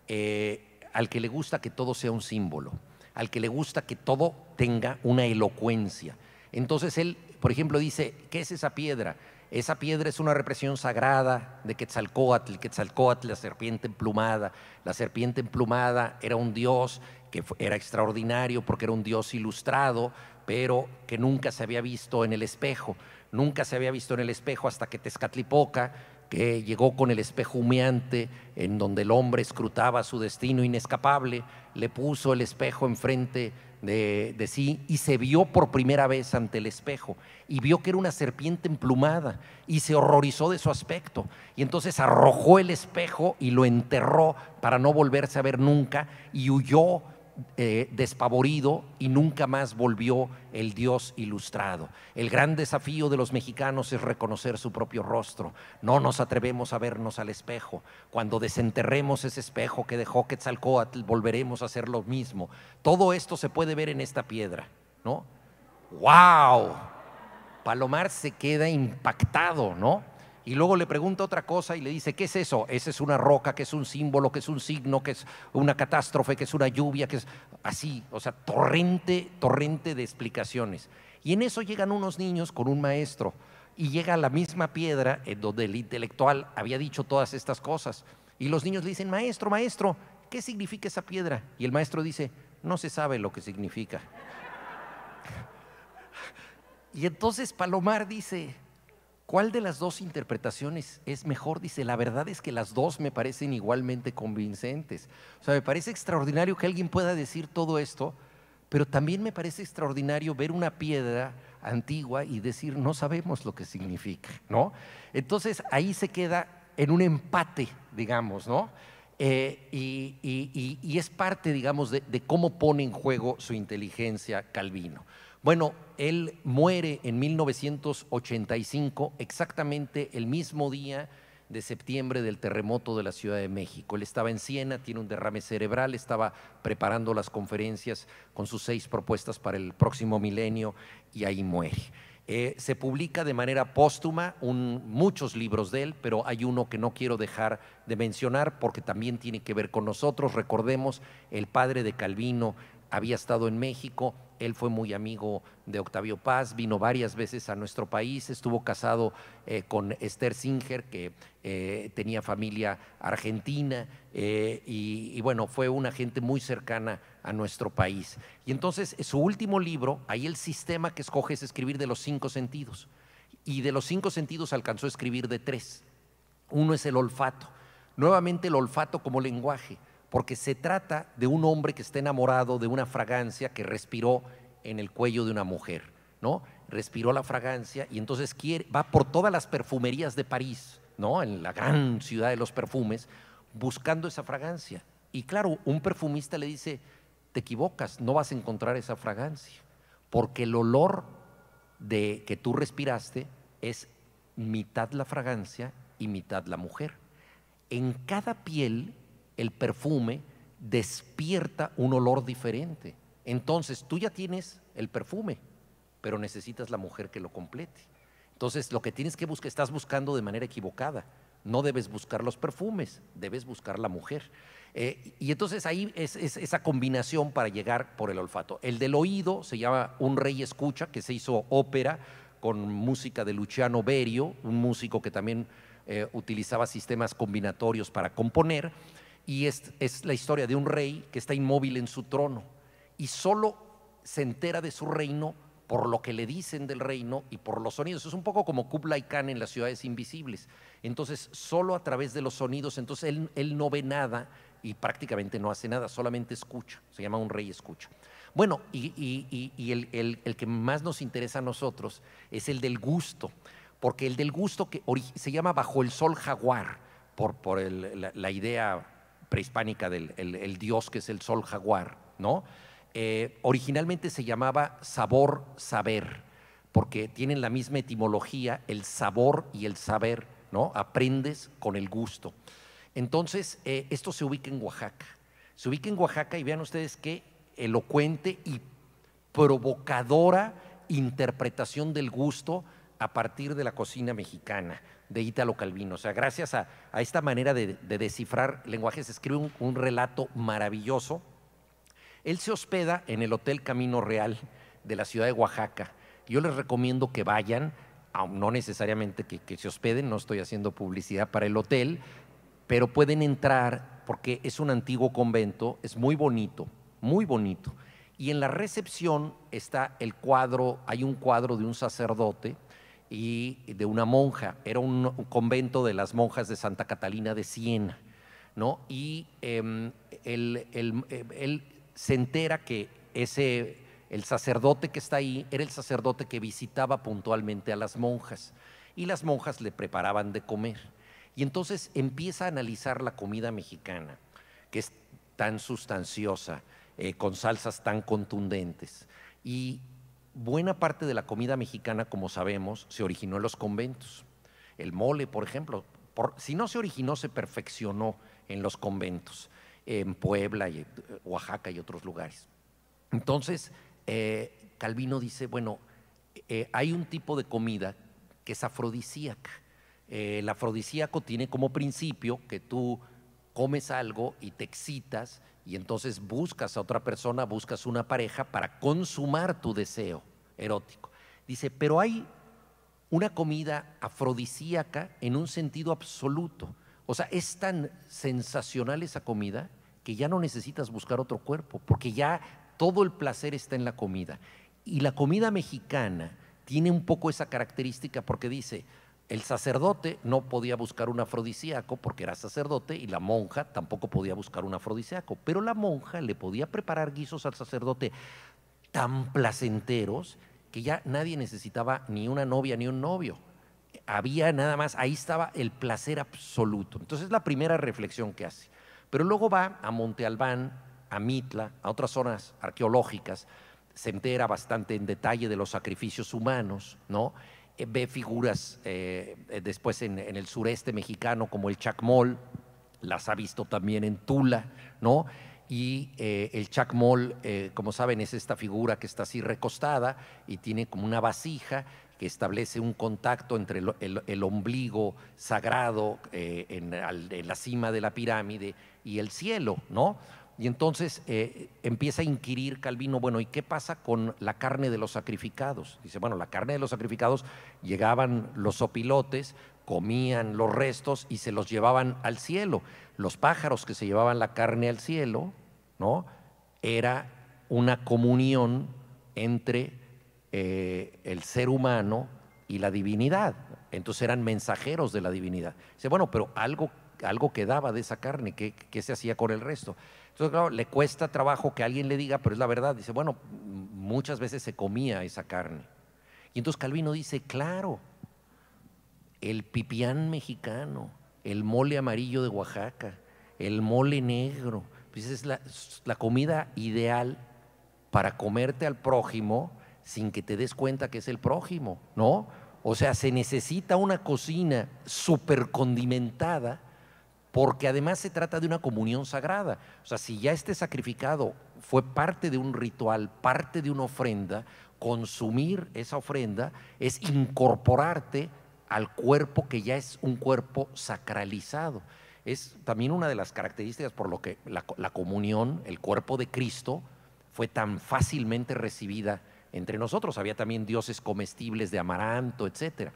eh, al que le gusta que todo sea un símbolo, al que le gusta que todo tenga una elocuencia. Entonces él, por ejemplo, dice, ¿qué es esa piedra? Esa piedra es una represión sagrada de Quetzalcoatl, Quetzalcoatl, la serpiente emplumada. La serpiente emplumada era un dios que era extraordinario porque era un dios ilustrado, pero que nunca se había visto en el espejo. Nunca se había visto en el espejo hasta que Tezcatlipoca, que llegó con el espejo humeante, en donde el hombre escrutaba su destino inescapable, le puso el espejo enfrente de, de, sí y se vio por primera vez ante el espejo y vio que era una serpiente emplumada y se horrorizó de su aspecto. Y entonces arrojó el espejo y lo enterró para no volverse a ver nunca y huyó eh, despavorido y nunca más volvió el Dios ilustrado. El gran desafío de los mexicanos es reconocer su propio rostro. No nos atrevemos a vernos al espejo. Cuando desenterremos ese espejo que dejó Quetzalcoatl, volveremos a hacer lo mismo. Todo esto se puede ver en esta piedra, ¿no? ¡Wow! Palomar se queda impactado, ¿no? Y luego le pregunta otra cosa y le dice, ¿qué es eso? Esa es una roca, que es un símbolo, que es un signo, que es una catástrofe, que es una lluvia, que es así, o sea, torrente, torrente de explicaciones. Y en eso llegan unos niños con un maestro y llega la misma piedra en donde el intelectual había dicho todas estas cosas. Y los niños le dicen, maestro, maestro, ¿qué significa esa piedra? Y el maestro dice, no se sabe lo que significa. Y entonces Palomar dice, ¿Cuál de las dos interpretaciones es mejor? Dice, la verdad es que las dos me parecen igualmente convincentes. O sea, me parece extraordinario que alguien pueda decir todo esto, pero también me parece extraordinario ver una piedra antigua y decir, no sabemos lo que significa, ¿no? Entonces ahí se queda en un empate, digamos, ¿no? Eh, y, es parte, digamos, de cómo pone en juego su inteligencia Calvino. Bueno, él muere en 1985, exactamente el mismo día de septiembre del terremoto de la Ciudad de México. Él estaba en Siena, tiene un derrame cerebral, estaba preparando las conferencias con sus seis propuestas para el próximo milenio y ahí muere. Eh, se publica de manera póstuma muchos libros de él, pero hay uno que no quiero dejar de mencionar porque también tiene que ver con nosotros. Recordemos, el padre de Calvino había estado en México, él fue muy amigo de Octavio Paz, vino varias veces a nuestro país, estuvo casado eh, con Esther Singer, que eh, tenía familia argentina, eh, y, bueno, fue una gente muy cercana a nuestro país. Y entonces su último libro, ahí el sistema que escoge es escribir de los cinco sentidos, y de los cinco sentidos alcanzó a escribir de tres. Uno es el olfato, nuevamente el olfato como lenguaje porque se trata de un hombre que está enamorado de una fragancia que respiró en el cuello de una mujer, ¿no? Respiró la fragancia y entonces va por todas las perfumerías de París, ¿no? En la gran ciudad de los perfumes, buscando esa fragancia. Y claro, un perfumista le dice, te equivocas, no vas a encontrar esa fragancia, porque el olor de que tú respiraste es mitad la fragancia y mitad la mujer. En cada piel el perfume despierta un olor diferente. Entonces tú ya tienes el perfume, pero necesitas la mujer que lo complete. Entonces lo que tienes que buscar, estás buscando de manera equivocada. No debes buscar los perfumes, debes buscar la mujer. Eh, y entonces ahí es, esa combinación para llegar por el olfato. El del oído se llama Un Rey Escucha, que se hizo ópera con música de Luciano Berio, un músico que también eh, utilizaba sistemas combinatorios para componer y es, la historia de un rey que está inmóvil en su trono y solo se entera de su reino por lo que le dicen del reino y por los sonidos. Es un poco como Kublai Khan en las ciudades invisibles. Entonces, solo a través de los sonidos, entonces él, no ve nada y prácticamente no hace nada, solamente escucha. Se llama un rey escucha. Bueno, y, el, que más nos interesa a nosotros es el del gusto, porque el del gusto que se llama Bajo el Sol Jaguar, por, por la idea prehispánica del el, dios que es el sol jaguar, ¿no? Eh, originalmente se llamaba sabor saber, porque tienen la misma etimología, el sabor y el saber, ¿no? Aprendes con el gusto. Entonces, eh, esto se ubica en Oaxaca. Se ubica en Oaxaca y vean ustedes qué elocuente y provocadora interpretación del gusto a partir de la cocina mexicana de Ítalo Calvino. O sea, gracias a, esta manera de, descifrar lenguajes, escribe un, relato maravilloso. Él se hospeda en el Hotel Camino Real de la ciudad de Oaxaca. Yo les recomiendo que vayan, no necesariamente que, que se hospeden, no estoy haciendo publicidad para el hotel, pero pueden entrar porque es un antiguo convento, es muy bonito, muy bonito. Y en la recepción está el cuadro, hay un cuadro de un sacerdote y de una monja. Era un, convento de las monjas de Santa Catalina de Siena. ¿no? Y em, él, se entera que ese, el sacerdote que está ahí era el sacerdote que visitaba puntualmente a las monjas. Y las monjas le preparaban de comer. Y entonces empieza a analizar la comida mexicana, que es tan sustanciosa, eh, con salsas tan contundentes. Y buena parte de la comida mexicana, como sabemos, se originó en los conventos. El mole, por ejemplo, si no se originó, se perfeccionó en los conventos, en Puebla, y, eh, Oaxaca y otros lugares. Entonces, eh, Calvino dice, bueno, eh, hay un tipo de comida que es afrodisíaca. el afrodisíaco tiene como principio que tú comes algo y te excitas y entonces buscas a otra persona, buscas una pareja para consumar tu deseo erótico. Dice, pero hay una comida afrodisíaca en un sentido absoluto. O sea, es tan sensacional esa comida que ya no necesitas buscar otro cuerpo, porque ya todo el placer está en la comida. Y la comida mexicana tiene un poco esa característica porque dice, el sacerdote no podía buscar un afrodisíaco porque era sacerdote y la monja tampoco podía buscar un afrodisíaco, pero la monja le podía preparar guisos al sacerdote tan placenteros que ya nadie necesitaba ni una novia ni un novio. Había nada más, ahí estaba el placer absoluto. Entonces es la primera reflexión que hace. Pero luego va a Monte Albán, a Mitla, a otras zonas arqueológicas, se entera bastante en detalle de los sacrificios humanos, ¿no? Ve figuras después en, el sureste mexicano como el chacmol, las ha visto también en Tula, ¿no? Y el chacmol, como saben, es esta figura que está así recostada y tiene como una vasija que establece un contacto entre el, ombligo sagrado eh, en, la cima de la pirámide y el cielo, ¿no? Y entonces eh, empieza a inquirir Calvino, bueno, ¿y qué pasa con la carne de los sacrificados? Dice, bueno, la carne de los sacrificados llegaban los opilotes, comían los restos y se los llevaban al cielo. Los pájaros que se llevaban la carne al cielo, ¿no? Era una comunión entre eh, el ser humano y la divinidad. Entonces eran mensajeros de la divinidad. Dice, bueno, pero algo, algo quedaba de esa carne, ¿qué, se hacía con el resto? Entonces, claro, le cuesta trabajo que alguien le diga, pero es la verdad. Dice, bueno, muchas veces se comía esa carne. Y entonces Calvino dice, claro, el pipián mexicano, el mole amarillo de Oaxaca, el mole negro, pues es la, la comida ideal para comerte al prójimo sin que te des cuenta que es el prójimo, ¿no? O sea, se necesita una cocina súper condimentada porque además se trata de una comunión sagrada. O sea, si ya este sacrificado fue parte de un ritual, parte de una ofrenda, consumir esa ofrenda es incorporarte al cuerpo que ya es un cuerpo sacralizado. Es también una de las características por lo que la, comunión, el cuerpo de Cristo, fue tan fácilmente recibida entre nosotros. Había también dioses comestibles de amaranto, etc.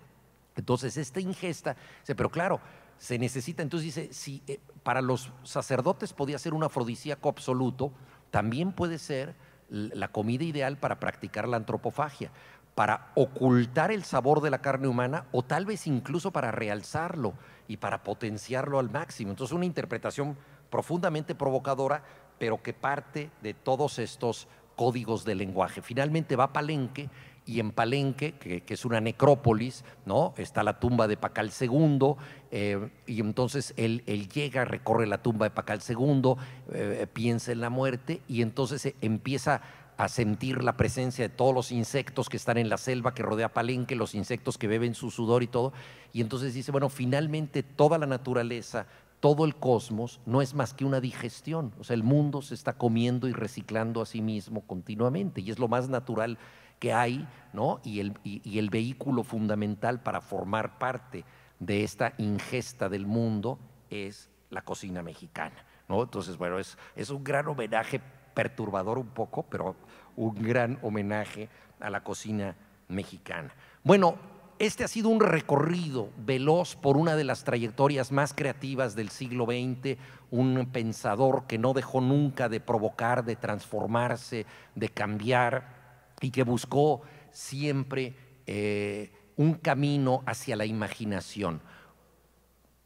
Entonces, esta ingesta, pero claro, se necesita, entonces dice, si eh, para los sacerdotes podía ser un afrodisíaco absoluto, también puede ser la comida ideal para practicar la antropofagia, para ocultar el sabor de la carne humana o tal vez incluso para realzarlo y para potenciarlo al máximo. Entonces, una interpretación profundamente provocadora, pero que parte de todos estos códigos de lenguaje. Finalmente va Palenque y en Palenque, que, es una necrópolis, ¿no? está la tumba de Pacal II, eh, y entonces él, llega, recorre la tumba de Pacal II, eh, piensa en la muerte y entonces empieza a sentir la presencia de todos los insectos que están en la selva que rodea Palenque, los insectos que beben su sudor y todo, y entonces dice, bueno, finalmente toda la naturaleza, todo el cosmos no es más que una digestión. O sea, el mundo se está comiendo y reciclando a sí mismo continuamente y es lo más natural que hay, ¿no? Y el, y, el vehículo fundamental para formar parte de esta ingesta del mundo es la cocina mexicana, ¿no? Entonces, bueno, es, es un gran homenaje perturbador un poco, pero un gran homenaje a la cocina mexicana. Bueno, este ha sido un recorrido veloz por una de las trayectorias más creativas del siglo XX, un pensador que no dejó nunca de provocar, de transformarse, de cambiar y que buscó siempre eh, un camino hacia la imaginación,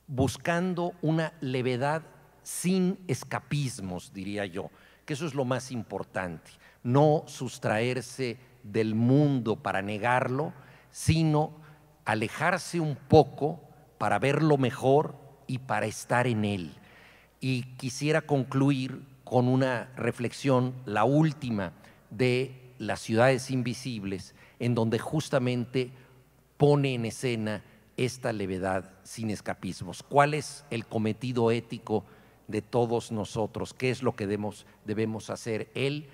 buscando una levedad sin escapismos, diría yo, que eso es lo más importante, no sustraerse del mundo para negarlo, sino alejarse un poco para verlo mejor y para estar en él. Y quisiera concluir con una reflexión, la última de las ciudades invisibles, en donde justamente pone en escena esta levedad sin escapismos. ¿Cuál es el cometido ético de todos nosotros? ¿Qué es lo que debemos, debemos hacer? Él,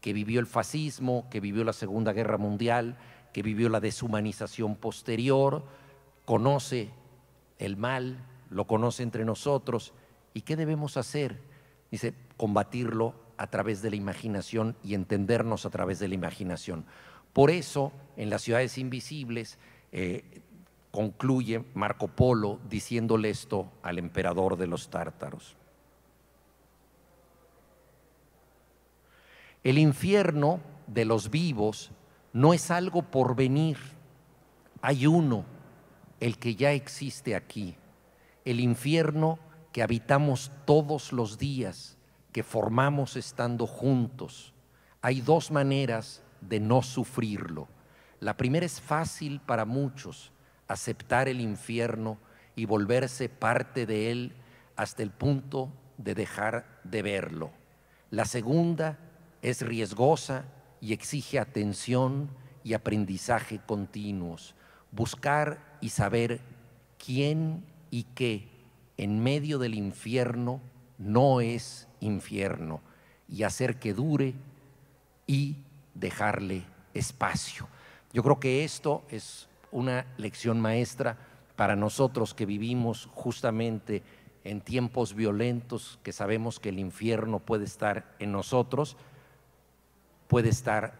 que vivió el fascismo, que vivió la Segunda Guerra Mundial, que vivió la deshumanización posterior, conoce el mal, lo conoce entre nosotros. ¿Y qué debemos hacer? Dice, combatirlo a través de la imaginación y entendernos a través de la imaginación. Por eso, en las ciudades invisibles, eh, concluye Marco Polo diciéndole esto al emperador de los tártaros. El infierno de los vivos no es algo por venir. Hay uno, el que ya existe aquí, el infierno que habitamos todos los días, que formamos estando juntos. Hay dos maneras de no sufrirlo. La primera es fácil para muchos, aceptar el infierno y volverse parte de él hasta el punto de dejar de verlo. La segunda es riesgosa y exige atención y aprendizaje continuos, buscar y saber quién y qué en medio del infierno no es infierno y hacer que dure y dejarle espacio. Yo creo que esto es una lección maestra para nosotros que vivimos justamente en tiempos violentos, que sabemos que el infierno puede estar en nosotros, puede estar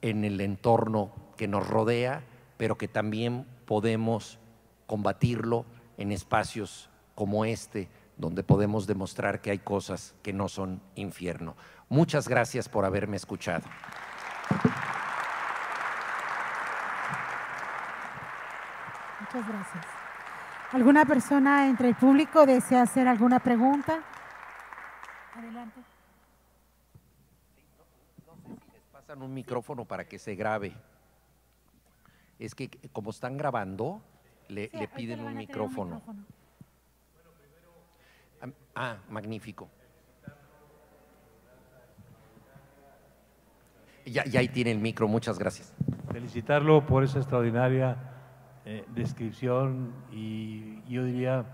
en el entorno que nos rodea, pero que también podemos combatirlo en espacios como este, donde podemos demostrar que hay cosas que no son infierno. Muchas gracias por haberme escuchado. Muchas gracias. ¿Alguna persona entre el público desea hacer alguna pregunta? Adelante. No sé si les pasan un micrófono para que se grabe. Es que como están grabando, le, Sí, le piden un a tener micrófono. Ah, magnífico. Ya, ya ahí tiene el micro, muchas gracias. Felicitarlo por esa extraordinaria eh, descripción y yo diría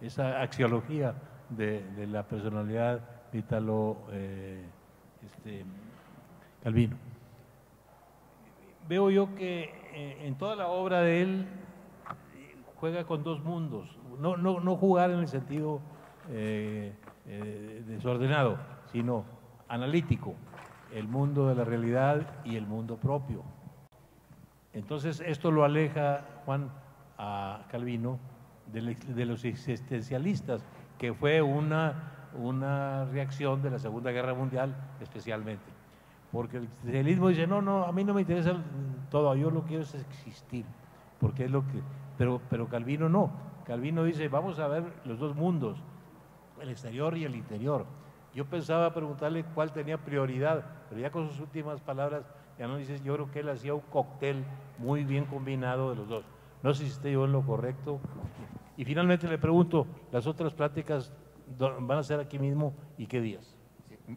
esa axiología de, la personalidad de Italo eh, este, Calvino. Veo yo que eh, en toda la obra de él juega con dos mundos, no, no, no jugar en el sentido eh, eh, desordenado, sino analítico, el mundo de la realidad y el mundo propio. Entonces, esto lo aleja, Juan, a Calvino de, los existencialistas, que fue una, una reacción de la Segunda Guerra Mundial especialmente. Porque el existencialismo dice, no, no, a mí no me interesa todo, yo lo que quiero es existir, porque es lo que... Pero, pero Calvino no, Calvino dice, vamos a ver los dos mundos, el exterior y el interior. Yo pensaba preguntarle cuál tenía prioridad, pero ya con sus últimas palabras ya no dices, yo creo que él hacía un cóctel muy bien combinado de los dos. No sé si estoy yo en lo correcto. Y finalmente le pregunto, ¿las otras pláticas van a ser aquí mismo y qué días?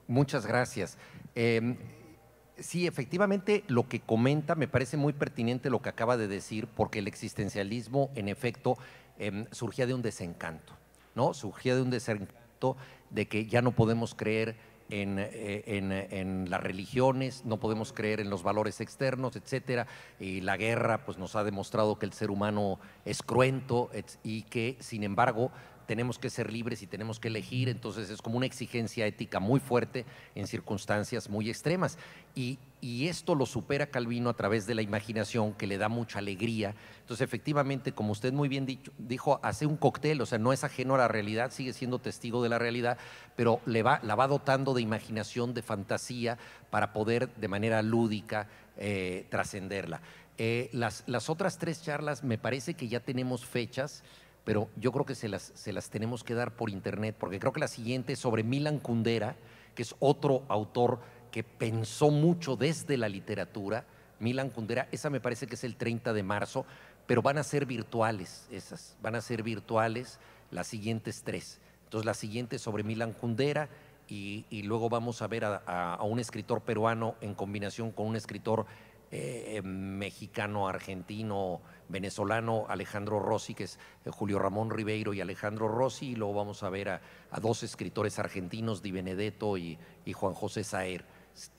Muchas gracias. Eh, sí, efectivamente, lo que comenta me parece muy pertinente lo que acaba de decir, porque el existencialismo, en efecto, em, surgía de un desencanto, ¿no? Surgía de un desencanto de que ya no podemos creer en, eh, en, en las religiones, no podemos creer en los valores externos, etcétera. Y la guerra, pues, nos ha demostrado que el ser humano es cruento y que, sin embargo, tenemos que ser libres y tenemos que elegir, entonces es como una exigencia ética muy fuerte en circunstancias muy extremas. Y, esto lo supera Calvino a través de la imaginación, que le da mucha alegría. Entonces, efectivamente, como usted muy bien dijo, hace un cóctel, o sea, no es ajeno a la realidad, sigue siendo testigo de la realidad, pero le va, la va dotando de imaginación, de fantasía, para poder de manera lúdica eh, trascenderla. Eh, las, las otras tres charlas me parece que ya tenemos fechas pero yo creo que se las, se las tenemos que dar por internet, porque creo que la siguiente es sobre Milan Kundera, que es otro autor que pensó mucho desde la literatura. Milan Kundera, esa me parece que es el 30 de marzo, pero van a ser virtuales esas, van a ser virtuales las siguientes tres. Entonces la siguiente es sobre Milan Kundera y, luego vamos a ver a- a un escritor peruano en combinación con un escritor eh, mexicano, argentino, venezolano, Alejandro Rossi, que es eh, Julio Ramón Ribeiro y Alejandro Rossi, y luego vamos a ver a, dos escritores argentinos, Di Benedetto y, Juan José Saer,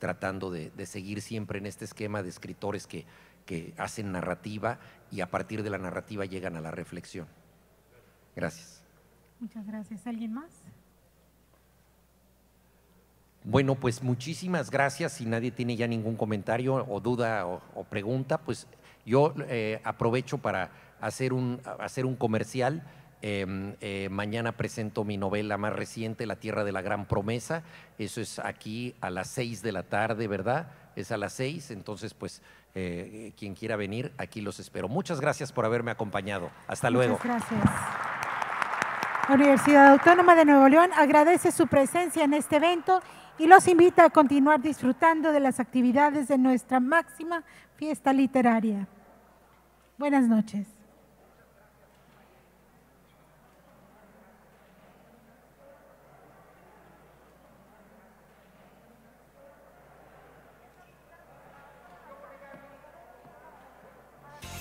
tratando de, de seguir siempre en este esquema de escritores que, que hacen narrativa y a partir de la narrativa llegan a la reflexión. Gracias. Muchas gracias. ¿Alguien más? Bueno, pues muchísimas gracias. Si nadie tiene ya ningún comentario o duda o, o pregunta, pues yo eh, aprovecho para hacer un, hacer un comercial. Eh, eh, mañana presento mi novela más reciente, La Tierra de la Gran Promesa. Eso es aquí a las seis de la tarde, ¿verdad? Es a las seis. Entonces, pues, eh, quien quiera venir, aquí los espero. Muchas gracias por haberme acompañado. Hasta luego. Muchas gracias. La Universidad Autónoma de Nuevo León agradece su presencia en este evento y los invita a continuar disfrutando de las actividades de nuestra máxima fiesta literaria. Buenas noches.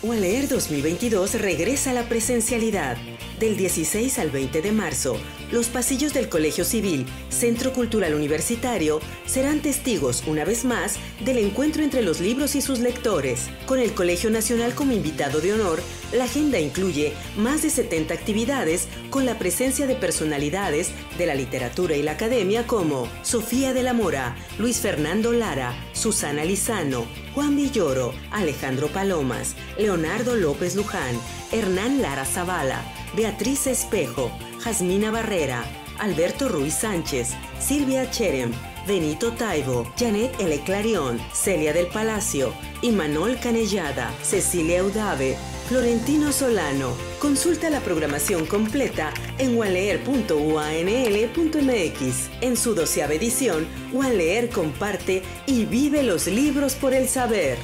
UALEER 2022 regresa a la presencialidad. Del 16 al 20 de marzo, los pasillos del Colegio Civil, Centro Cultural Universitario, serán testigos, una vez más, del encuentro entre los libros y sus lectores. Con el Colegio Nacional como invitado de honor, la agenda incluye más de 70 actividades con la presencia de personalidades de la literatura y la academia como Sofía de la Mora, Luis Fernando Lara, Susana Lizano, Juan Villoro, Alejandro Palomas, Leonardo López Luján, Hernán Lara Zavala, Beatriz Espejo, Jasmina Barrera, Alberto Ruiz Sánchez, Silvia Cherem, Benito Taibo, Janet L. Clarion, Celia del Palacio, Imanol Canellada, Cecilia Udave, Florentino Solano. Consulta la programación completa en wanleer.uanl.mx. En su doceava edición, Wanleer comparte y vive los libros por el saber.